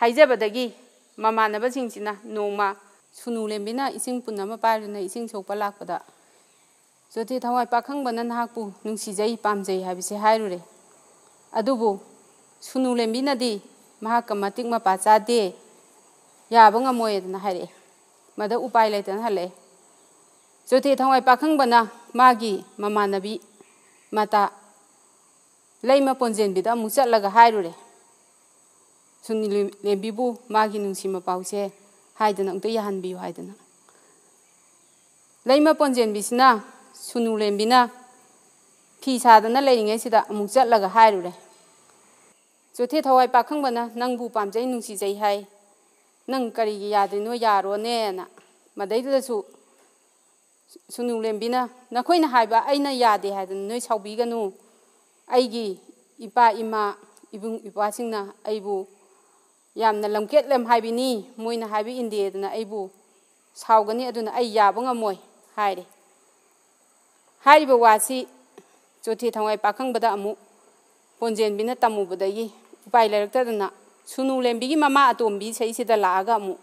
ꯍꯥꯏꯖꯕꯗꯒꯤ ꯃꯃꯥꯟꯅꯕꯁꯤꯡꯁꯤꯅ ꯅꯣꯡꯃ ꯁꯨꯅꯨ ꯂꯦꯝꯕꯤꯅ ꯏꯁꯤꯡ ꯄꯨꯟ ꯑꯃ ꯄꯥꯏꯗꯨꯅ ꯏꯁꯤꯡ ꯁꯣꯛꯄ ꯂꯥꯛꯄꯗ ꯆꯣꯊꯦ ꯊꯋꯥꯏ ꯄꯥꯈꯪꯕꯅ ꯅꯍꯥꯛꯄꯨ ꯅꯨꯡꯁꯤꯖꯩ ꯄꯥꯝꯖꯩ ꯍꯥꯏꯕꯁꯦ ꯍꯥꯏꯔꯨꯔꯦ ꯑꯗꯨꯕꯨ ꯁꯨꯅꯨ ꯂꯦꯝꯕꯤꯅꯗꯤ ꯃꯍꯥꯛꯀ ꯃꯇꯤꯛ ꯃꯄꯥ ꯆꯥꯗꯦ ꯌꯥꯕ ꯉꯝꯃꯣꯏꯗꯅ ꯍꯥꯏꯔꯛꯑꯦ ꯃꯗ ꯎꯄꯥꯏ ꯂꯩꯇꯅ ꯍꯜꯂꯛꯑꯦ ꯆꯣꯊꯦ ꯊꯋꯥꯏ ꯄꯥꯈꯪꯕꯅ ꯃꯥꯒꯤ ꯃꯃꯥꯟꯅꯕꯤ ꯃꯇꯥ ꯂꯩꯃ ꯄꯣꯟꯖꯦꯟꯕꯤꯗ ꯑꯃꯨꯛ ꯆꯠꯂꯒ ꯍꯥꯏꯔꯨꯔꯦ ꯁꯨꯅꯤ ꯂꯦꯝꯕꯤꯕꯨ ꯃꯥꯒꯤ ꯅꯨꯡꯁꯤ ꯃꯄꯥꯎꯁꯦ ꯍꯥꯏꯗꯅ ꯑꯝꯇ ꯌꯥꯍꯟꯕꯤꯌꯨ ꯍꯥꯏꯗꯅ ꯂꯩꯃ ꯄꯣꯟꯖꯦꯟꯕꯤꯁꯤꯅ ꯁꯨꯅꯨ ꯂꯦꯝꯕꯤꯅ ꯐꯤ ꯁꯥꯗꯅ ꯂꯩꯔꯤꯉꯩꯁꯤꯗ ꯑꯃꯨꯛ ꯆꯠꯂꯒ ꯍꯥꯏꯔꯨꯔꯦ ꯆꯣꯊꯦ ꯊꯋꯥꯏ ꯄꯥꯈꯪꯕꯅ ꯅꯪꯕꯨ ꯄꯥꯝꯖꯩ ꯅꯨꯡꯁꯤꯖꯩ ꯍꯥꯏ ꯅꯪ ꯀꯔꯤꯒꯤ ꯌꯥꯗ꯭ꯔꯤꯅꯣ ꯌꯥꯔꯣꯅꯦꯅ ꯃꯗꯩꯗꯨꯗꯁꯨ ꯁꯨꯅꯨ ꯂꯦꯝꯕꯤꯅ ꯅꯈꯣꯏꯅ ꯍꯥꯏꯕ ꯑꯩꯅ ꯌꯥꯗꯦ ꯍꯥꯏꯗꯅ ꯅꯣꯏ ꯁꯥꯎꯕꯤꯒꯅꯨ ꯑꯩꯒꯤ ꯏꯄꯥ ꯏꯃꯥ ꯏꯕꯨꯡ ꯏꯄ꯭ꯋꯥꯁꯤꯡꯅ ꯑꯩꯕꯨ ꯌꯥꯝꯅ ꯂꯝꯀꯦꯠ ꯂꯝꯍꯥꯏꯕꯤꯅꯤ ꯃꯣꯏꯅ ꯍꯥꯏꯕ ꯏꯟꯗꯦꯗꯅ ꯑꯩꯕꯨ ꯁꯥꯎꯒꯅꯤ ꯑꯗꯨꯅ ꯑꯩ ꯌꯥꯕ ꯉꯝꯃꯣꯏ ꯍꯥꯏꯔꯦ ꯍꯥꯏꯔꯤꯕ ꯋꯥꯁꯤ ꯆꯣꯊꯦ ꯊꯋꯥꯏ ꯄꯥꯈꯪꯕꯗ ꯑꯃꯨꯛ ꯄꯣꯟꯖꯦꯟꯕꯤꯅ ꯇꯝꯃꯨꯕꯗꯒꯤ ꯎꯄꯥꯏ ꯂꯩꯔꯛꯇꯗꯅ ꯁꯨꯅꯨ ꯂꯦꯝꯕꯤꯒꯤ ꯃꯃꯥ ꯑꯇꯣꯝꯕꯤ ꯁꯩꯁꯤꯗ ꯂꯥꯛꯑꯒ ꯑꯃꯨꯛ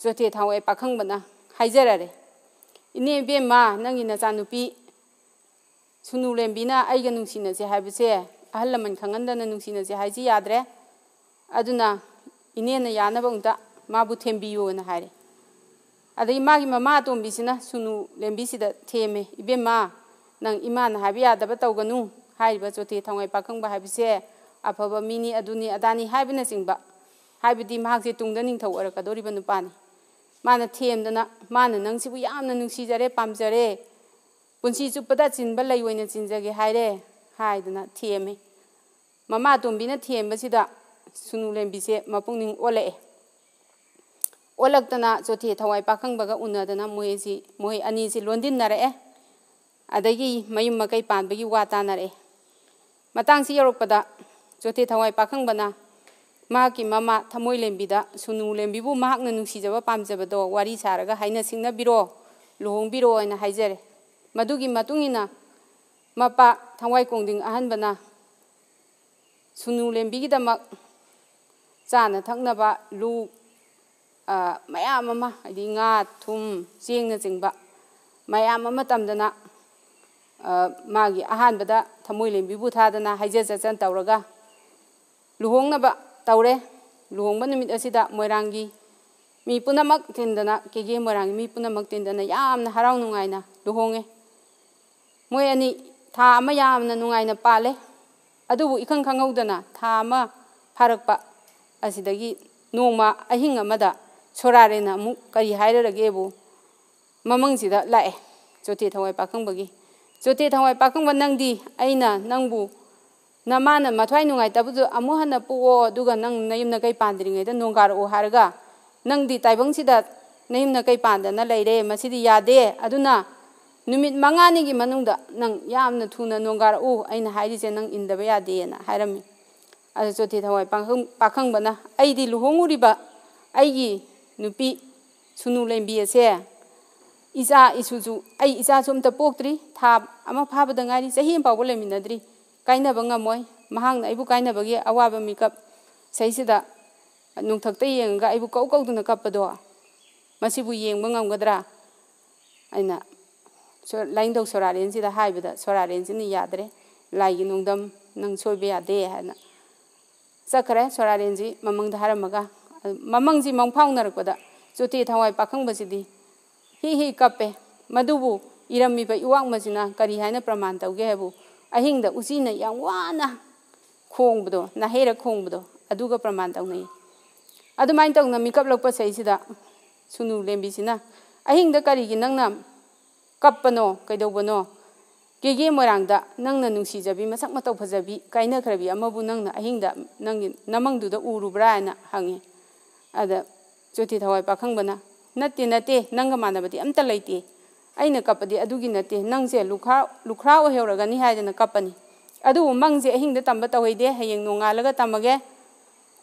ꯆꯣꯊꯦ ꯊꯋꯥꯏ ꯄꯥꯈꯪꯕꯅ ꯍꯥꯏꯖꯔꯔꯦ ꯏꯅꯦ ꯏꯕꯦꯝꯃ ꯅꯪꯒꯤ ꯅꯆꯥꯅꯨꯄꯤ ꯁꯨꯅꯨ ꯂꯦꯝꯕꯤꯅ ꯑꯩꯒ ꯅꯨꯡꯁꯤꯅꯁꯦ ꯍꯥꯏꯕꯁꯦ ꯑꯍꯜ ꯂꯃꯟ ꯈꯪꯍꯟꯗꯅ ꯅꯨꯡꯁꯤꯅꯁꯦ ꯍꯥꯏꯁꯤ ꯌꯥꯗ꯭ꯔꯦ ꯑꯗꯨꯅ ꯏꯅꯦꯅ ꯌꯥꯅꯕ ꯑꯃꯨꯛꯇ ꯃꯥꯕꯨ ꯊꯦꯝꯕꯤꯌꯨꯅ ꯍꯥꯏꯔꯦ ꯑꯗꯒꯤ ꯃꯥꯒꯤ ꯃꯃꯥ ꯑꯇꯣꯝꯕꯤꯁꯤꯅ ꯁꯨꯅꯨ ꯂꯦꯝꯕꯤꯁꯤꯗ ꯊꯦꯝꯃꯦ ꯏꯕꯦꯝꯃ ꯅꯪ ꯏꯃꯥꯅ ꯍꯥꯏꯕ ꯌꯥꯗꯕ ꯇꯧꯒꯅꯨ ꯍꯥꯏꯔꯤꯕ ꯆꯣꯊꯦ ꯊꯋꯥꯏ ꯄꯥꯈꯪꯕ ꯍꯥꯏꯕꯁꯦ ꯑꯐꯕ ꯃꯤꯅꯤ ꯑꯗꯨꯅꯤ ꯑꯗꯥꯅꯤ ꯍꯥꯏꯕꯅꯆꯤꯡꯕ ꯍꯥꯏꯕꯗꯤ ꯃꯍꯥꯛꯁꯦ ꯇꯨꯡꯗ ꯅꯤꯡꯊꯧ ꯑꯣꯏꯔꯛꯀꯗꯧꯔꯤꯕ ꯅꯨꯄꯥꯅꯤ ꯃꯥꯅ ꯊꯦꯝꯗꯅ ꯃꯥꯅ ꯅꯪꯁꯤꯕꯨ ꯌꯥꯝꯅ ꯅꯨꯡꯁꯤꯖꯔꯦ ꯄꯥꯝꯖꯔꯦ ꯄꯨꯟꯁꯤ ꯆꯨꯞꯄꯗ ꯆꯤꯟꯕ ꯂꯩ ꯑꯣꯏꯅ ꯆꯤꯟꯖꯒꯦ ꯍꯥꯏꯔꯦ ꯍꯥꯏꯗꯅ ꯊꯦꯝꯃꯦ ꯃꯃꯥ ꯑꯇꯣꯝꯕꯤꯅ ꯊꯦꯝꯕꯁꯤꯗ ꯁꯨꯅꯨ ꯂꯦꯝꯕꯤꯁꯦ ꯃꯄꯨꯛꯅꯤꯡ ꯑꯣꯜꯂꯛꯑꯦ ꯑꯣꯜꯂꯛꯇꯅ ꯆꯣꯊꯦ ꯊꯋꯥꯏ ꯄꯥꯈꯪꯕꯒ ꯎꯅꯗꯅ ꯃꯣꯏꯁꯤ ꯃꯣꯏ ꯑꯅꯤꯁꯤ ꯂꯣꯟꯗꯤꯟꯅꯔꯛꯑꯦ ꯑꯗꯒꯤ ꯃꯌꯨꯝ ꯃꯀꯩ ꯄꯥꯟꯕꯒꯤ ꯋꯥ ꯇꯥꯅꯔꯛꯑꯦ ꯃꯇꯥꯡꯁꯤ ꯌꯧꯔꯛꯄꯗ ꯆꯣꯊꯦ ꯊꯋꯥꯏ ꯄꯥꯈꯪꯕꯅ ꯃꯍꯥꯛꯀꯤ ꯃꯃꯥ ꯊꯃꯣꯏ ꯂꯦꯝꯕꯤꯗ ꯁꯨꯅꯨ ꯂꯦꯝꯕꯤꯕꯨ ꯃꯍꯥꯛꯅ ꯅꯨꯡꯁꯤꯖꯕ ꯄꯥꯝꯖꯕꯗꯣ ꯋꯥꯔꯤ ꯁꯥꯔꯒ ꯍꯥꯏꯅ ꯁꯤꯡꯅꯕꯤꯔꯣ ꯂꯨꯍꯣꯡꯕꯤꯔꯣ ꯍꯥꯏꯅ ꯍꯥꯏꯖꯔꯦ ꯃꯗꯨꯒꯤ ꯃꯇꯨꯡ ꯏꯟꯅ ꯃꯄꯥ ꯊꯋꯥꯏ ꯀꯣꯡꯗꯤꯡ ꯑꯍꯟꯕꯅ ꯁꯨꯅꯨ ꯂꯦꯝꯕꯤꯒꯤꯗꯃꯛ ꯆꯥꯅ ꯊꯛꯅꯕ ꯂꯨ ꯃꯌꯥꯝ ꯑꯃ ꯍꯥꯏꯗꯤ ꯉꯥ ꯊꯨꯝ ꯆꯦꯡꯅꯆꯤꯡꯕ ꯃꯌꯥꯝ ꯑꯃ ꯇꯝꯗꯅ ꯃꯥꯒꯤ ꯑꯍꯥꯟꯕꯗ ꯊꯃꯣꯏ ꯂꯦꯝꯕꯤꯕꯨ ꯊꯥꯗꯅ ꯍꯩꯖ ꯆꯠꯆꯟ ꯇꯧꯔꯒ ꯂꯨꯍꯣꯡꯅꯕ ꯇꯧꯔꯦ ꯂꯨꯍꯣꯡꯕ ꯅꯨꯃꯤꯠ ꯑꯁꯤꯗ ꯃꯣꯏꯔꯥꯡꯒꯤ ꯃꯤ ꯄꯨꯝꯅꯃꯛ ꯇꯤꯟꯗꯅ ꯀꯦꯒꯦ ꯃꯣꯏꯔꯥꯡꯒꯤ ꯃꯤ ꯄꯨꯝꯅꯃꯛ ꯇꯤꯟꯗꯅ ꯌꯥꯝꯅ ꯍꯔꯥꯎ ꯅꯨꯡꯉꯥꯏꯅ ꯂꯨꯍꯣꯡꯉꯦ ꯃꯣꯏ ꯑꯅꯤ ꯊꯥ ꯑꯃ ꯌꯥꯝꯅ ꯅꯨꯡꯉꯥꯏꯅ ꯄꯥꯜꯂꯦ ꯑꯗꯨꯕꯨ ꯏꯈꯪ ꯈꯪꯍꯧꯗꯅ ꯊꯥ ꯑꯃ ꯐꯥꯔꯛꯄ ꯑꯁꯤꯗꯒꯤ ꯅꯣꯡꯃ ꯑꯍꯤꯡ ꯑꯃꯗ ꯁꯣꯔꯥꯔꯦꯅ ꯑꯃꯨꯛ ꯀꯔꯤ ꯍꯥꯏꯔꯔꯒꯦꯕꯨ ꯃꯃꯪꯁꯤꯗ ꯂꯥꯛꯑꯦ ꯆꯣꯇꯦ ꯊꯋꯥꯏ ꯄꯥꯈꯪꯕꯒꯤ ꯆꯣꯇꯦ ꯊꯋꯥꯏ ꯄꯥꯈꯪꯕ ꯅꯪꯗꯤ ꯑꯩꯅ ꯅꯪꯕꯨ ꯅꯃꯥꯅ ꯃꯊ꯭ꯋꯥꯏ ꯅꯨꯡꯉꯥꯏꯇꯕꯗꯨ ꯑꯃꯨꯛ ꯍꯟꯅ ꯄꯣꯛꯑꯣ ꯑꯗꯨꯒ ꯅꯪ ꯅꯌꯨꯝ ꯅꯀꯩ ꯄꯥꯟꯗ꯭ꯔꯤꯉꯩꯗ ꯅꯣꯡꯒꯥꯔꯛꯑꯣ ꯍꯥꯏꯔꯒ ꯅꯪꯗꯤ ꯇꯥꯏꯕꯪꯁꯤꯗ ꯅꯌꯨꯝ ꯅꯀꯩ ꯄꯥꯟꯗꯅ ꯂꯩꯔꯦ ꯃꯁꯤꯗꯤ ꯌꯥꯗꯦ ꯑꯗꯨꯅ ꯅꯨꯃꯤꯠ ꯃꯉꯥꯅꯤꯒꯤ ꯃꯅꯨꯡꯗ ꯅꯪ ꯌꯥꯝꯅ ꯊꯨꯅ ꯅꯣꯡꯒꯥꯔꯛꯎ ꯑꯩꯅ ꯍꯥꯏꯔꯤꯁꯦ ꯅꯪ ꯏꯟꯗꯕ ꯌꯥꯗꯦꯅ ꯍꯥꯏꯔꯝꯃꯤ ꯑꯗꯨ ꯆꯣꯊꯦ ꯊꯋꯥꯏ ꯄꯥꯈꯪꯕꯅ ꯑꯩꯗꯤ ꯂꯨꯍꯣꯡꯉꯨꯔꯤꯕ ꯑꯩꯒꯤ ꯅꯨꯄꯤ ꯁꯨꯅꯨ ꯂꯦꯝꯕꯤ ꯑꯁꯦ ꯏꯆꯥ ꯏꯁꯨꯁꯨ ꯑꯩ ꯏꯆꯥꯁꯨ ꯑꯝꯇ ꯄꯣꯛꯇ꯭ꯔꯤ ꯊꯥ ꯑꯃ ꯐꯥꯕꯗ ꯉꯥꯏꯔꯤ ꯆꯍꯤ ꯑꯃ ꯐꯥꯎꯕ ꯂꯩꯃꯤꯟꯅꯗ꯭ꯔꯤ ꯀꯥꯏꯅꯕ ꯉꯝꯃꯣꯏ ꯃꯍꯥꯛꯅ ꯑꯩꯕꯨ ꯀꯥꯏꯅꯕꯒꯤ ꯑꯋꯥꯕ ꯃꯤꯀꯞ ꯁꯩꯁꯤꯗ ꯅꯨꯡꯊꯛꯇ ꯌꯦꯡꯉꯒ ꯑꯩꯕꯨ ꯀꯧ ꯀꯧꯗꯨꯅ ꯀꯞꯄꯗꯣ ꯃꯁꯤꯕꯨ ꯌꯦꯡꯕ ꯉꯝꯒꯗ꯭ꯔꯥ ꯑꯩꯅ ꯂꯥꯏꯅꯤꯡꯊꯧ ꯁꯣꯔꯥꯔꯦꯟꯁꯤꯗ ꯍꯥꯏꯕꯗ ꯁꯣꯔꯥꯔꯦꯟꯁꯤꯅ ꯌꯥꯗ꯭ꯔꯦ ꯂꯥꯏꯒꯤ ꯅꯨꯡꯗꯝ ꯅꯪ ꯁꯣꯏꯕ ꯌꯥꯗꯦ ꯍꯥꯏꯅ ꯆꯠꯈ꯭ꯔꯦ ꯁꯣꯔꯥꯔꯦꯟꯁꯤ ꯃꯃꯪꯗ ꯍꯥꯏꯔꯝꯃꯒ ꯃꯃꯪꯁꯤ ꯃꯪꯐꯥꯎꯅꯔꯛꯄꯗ ꯆꯣꯊꯦ ꯊꯋꯥꯏ ꯄꯥꯈꯪꯕꯁꯤꯗꯤ ꯍꯤ ꯍꯤ ꯀꯞꯄꯦ ꯃꯗꯨꯕꯨ ꯏꯔꯝꯃꯤꯕ ꯏꯋꯥꯛꯃꯁꯤꯅ ꯀꯔꯤ ꯍꯥꯏꯅ ꯄ꯭ꯔꯃꯥꯟ ꯇꯧꯒꯦ ꯍꯥꯏꯕꯨ ꯑꯍꯤꯡꯗ ꯎꯆꯤꯅ ꯌꯥꯝ ꯋꯥꯅ ꯈꯣꯡꯕꯗꯣ ꯅꯥꯍꯩꯔ ꯈꯣꯡꯕꯗꯣ ꯑꯗꯨꯒ ꯄ꯭ꯔꯃꯥꯟ ꯇꯧꯅꯩ ꯑꯗꯨꯃꯥꯏꯅ ꯇꯧꯅ ꯃꯤꯀꯞꯂꯛꯄ ꯁꯩꯁꯤꯗ ꯁꯨꯅꯨ ꯂꯦꯝꯕꯤꯁꯤꯅ ꯑꯍꯤꯡꯗ ꯀꯔꯤꯒꯤ ꯅꯪꯅ ꯀꯞꯄꯅꯣ ꯀꯩꯗꯧꯕꯅꯣ ꯀꯦꯒꯦ ꯃꯣꯏꯔꯥꯡꯗ ꯅꯪꯅ ꯅꯨꯡꯁꯤꯖꯕꯤ ꯃꯁꯛ ꯃꯇꯧ ꯐꯖꯕꯤ ꯀꯥꯏꯅꯈ꯭ꯔꯕꯤ ꯑꯃꯕꯨ ꯅꯪꯅ ꯑꯍꯤꯡꯗ ꯅꯪꯒꯤ ꯅꯃꯪꯗꯨꯗ ꯎꯔꯨꯕ꯭ꯔꯥ ꯍꯥꯏꯅ ꯍꯪꯉꯤ ꯑꯗ ꯆꯣꯊꯤ ꯊꯋꯥꯏ ꯄꯥꯈꯪꯕꯅ ꯅꯠꯇꯦ ꯅꯠꯇꯦ ꯅꯪꯒ ꯃꯥꯟꯅꯕꯗꯤ ꯑꯝꯇ ꯂꯩꯇꯦ ꯑꯩꯅ ꯀꯞꯄꯗꯤ ꯑꯗꯨꯒꯤ ꯅꯠꯇꯦ ꯅꯪꯁꯦ ꯂꯨꯈ꯭ꯔꯥ ꯂꯨꯈ꯭ꯔꯥ ꯑꯣꯏꯍꯧꯔꯒꯅꯤ ꯍꯥꯏꯗꯅ ꯀꯞꯄꯅꯤ ꯑꯗꯨꯕꯨ ꯃꯪꯁꯦ ꯑꯍꯤꯡꯗ ꯇꯝꯕ ꯇꯧꯍꯩꯗꯦ ꯍꯌꯦꯡ ꯅꯣꯡꯉꯥꯜꯂꯒ ꯇꯝꯃꯒꯦ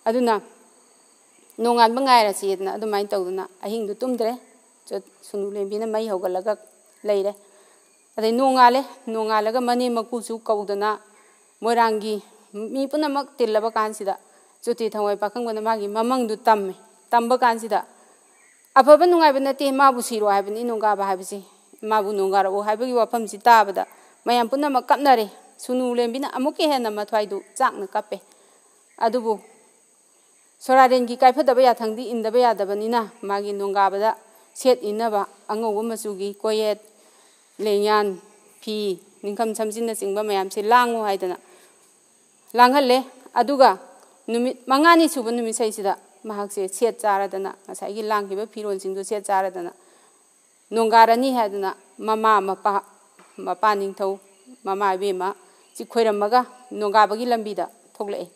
ꯑꯗꯨꯅ ꯅꯣꯡꯉꯥꯟꯕ ꯉꯥꯏꯔꯁꯤꯗꯅ ꯑꯗꯨꯃꯥꯏꯅ ꯇꯧꯗꯅ ꯑꯍꯤꯡꯗꯨ ꯇꯨꯝꯗ꯭ꯔꯦ ꯁꯨꯅꯨ ꯂꯦꯝꯕꯤꯅ ꯃꯩ ꯍꯧꯒꯠꯂꯒ ꯂꯩꯔꯦ ꯑꯗꯩ ꯅꯣꯡꯉꯥꯜꯂꯦ ꯅꯣꯡꯉꯥꯜꯂꯒ ꯃꯅꯦꯝ ꯃꯀꯨꯁꯨ ꯀꯧꯗꯅ ꯃꯣꯏꯔꯥꯡꯒꯤ ꯃꯤ ꯄꯨꯝꯅꯃꯛ ꯇꯤꯜꯂꯕ ꯀꯥꯟꯁꯤꯗ ꯆꯨꯇꯤ ꯊꯋꯥꯏ ꯄꯥꯈꯪꯕꯅ ꯃꯥꯒꯤ ꯃꯃꯪꯗꯨ ꯇꯝꯃꯦ ꯇꯝꯕ ꯀꯥꯟꯁꯤꯗ ꯑꯐꯕ ꯅꯨꯡꯉꯥꯏꯕ ꯅꯠꯇꯦ ꯃꯥꯕꯨ ꯁꯤꯔꯣ ꯍꯥꯏꯕꯅꯤ ꯅꯣꯡꯒꯥꯕ ꯍꯥꯏꯕꯁꯤ ꯃꯥꯕꯨ ꯅꯣꯡꯒꯥꯔꯛꯑꯣ ꯍꯥꯏꯕꯒꯤ ꯋꯥꯐꯝꯁꯤ ꯇꯥꯕꯗ ꯃꯌꯥꯝ ꯄꯨꯝꯅꯃꯛ ꯀꯞꯅꯔꯦ ꯁꯨꯅꯨ ꯂꯦꯝꯕꯤꯅ ꯑꯃꯨꯛꯀ ꯍꯦꯟꯅ ꯃꯊ꯭ꯋꯥꯏꯗꯨ ꯆꯥꯛꯅ ꯀꯞꯄꯦ ꯑꯗꯨꯕꯨ ꯁꯣꯔꯥꯔꯦꯟꯒꯤ ꯀꯥꯏꯐꯗꯕ ꯌꯥꯊꯪꯗꯤ ꯏꯟꯗꯕ ꯌꯥꯗꯕꯅꯤꯅ ꯃꯥꯒꯤ ꯅꯣꯡꯒꯥꯕꯗ ꯁꯦꯠ ꯏꯟꯅꯕ ꯑꯉꯧꯕ ꯃꯆꯨꯒꯤ ꯀꯣꯌꯦꯠ ꯂꯦꯡꯌꯥꯟ ꯐꯤ ꯅꯤꯡꯈꯝ ꯁꯝꯖꯤꯟꯅꯆꯤꯡꯕ ꯃꯌꯥꯝꯁꯦ ꯂꯥꯡꯉꯨ ꯍꯥꯏꯗꯅ ꯂꯥꯡꯍꯜꯂꯦ ꯑꯗꯨꯒ ꯅꯨꯃꯤꯠ ꯃꯉꯥꯅꯤ ꯁꯨꯕ ꯅꯨꯃꯤꯠꯁꯩꯁꯤꯗ ꯃꯍꯥꯛꯁꯦ ꯁꯦꯠ ꯆꯥꯔꯗꯅ ꯉꯁꯥꯏꯒꯤ ꯂꯥꯡꯈꯤꯕ ꯐꯤꯔꯣꯜꯁꯤꯡꯗꯨ ꯁꯦꯠ ꯆꯥꯔꯗꯅ ꯅꯣꯡꯒꯥꯔꯅꯤ ꯍꯥꯏꯗꯅ ꯃꯃꯥ ꯃꯄꯥ ꯃꯄꯥ ꯅꯤꯡꯊꯧ ꯃꯃꯥ ꯏꯕꯦꯝꯃ ꯁꯤ ꯈꯣꯏꯔꯝꯃꯒ ꯅꯣꯡꯒꯥꯕꯒꯤ ꯂꯝꯕꯤꯗ ꯊꯣꯛꯂꯛꯑꯦ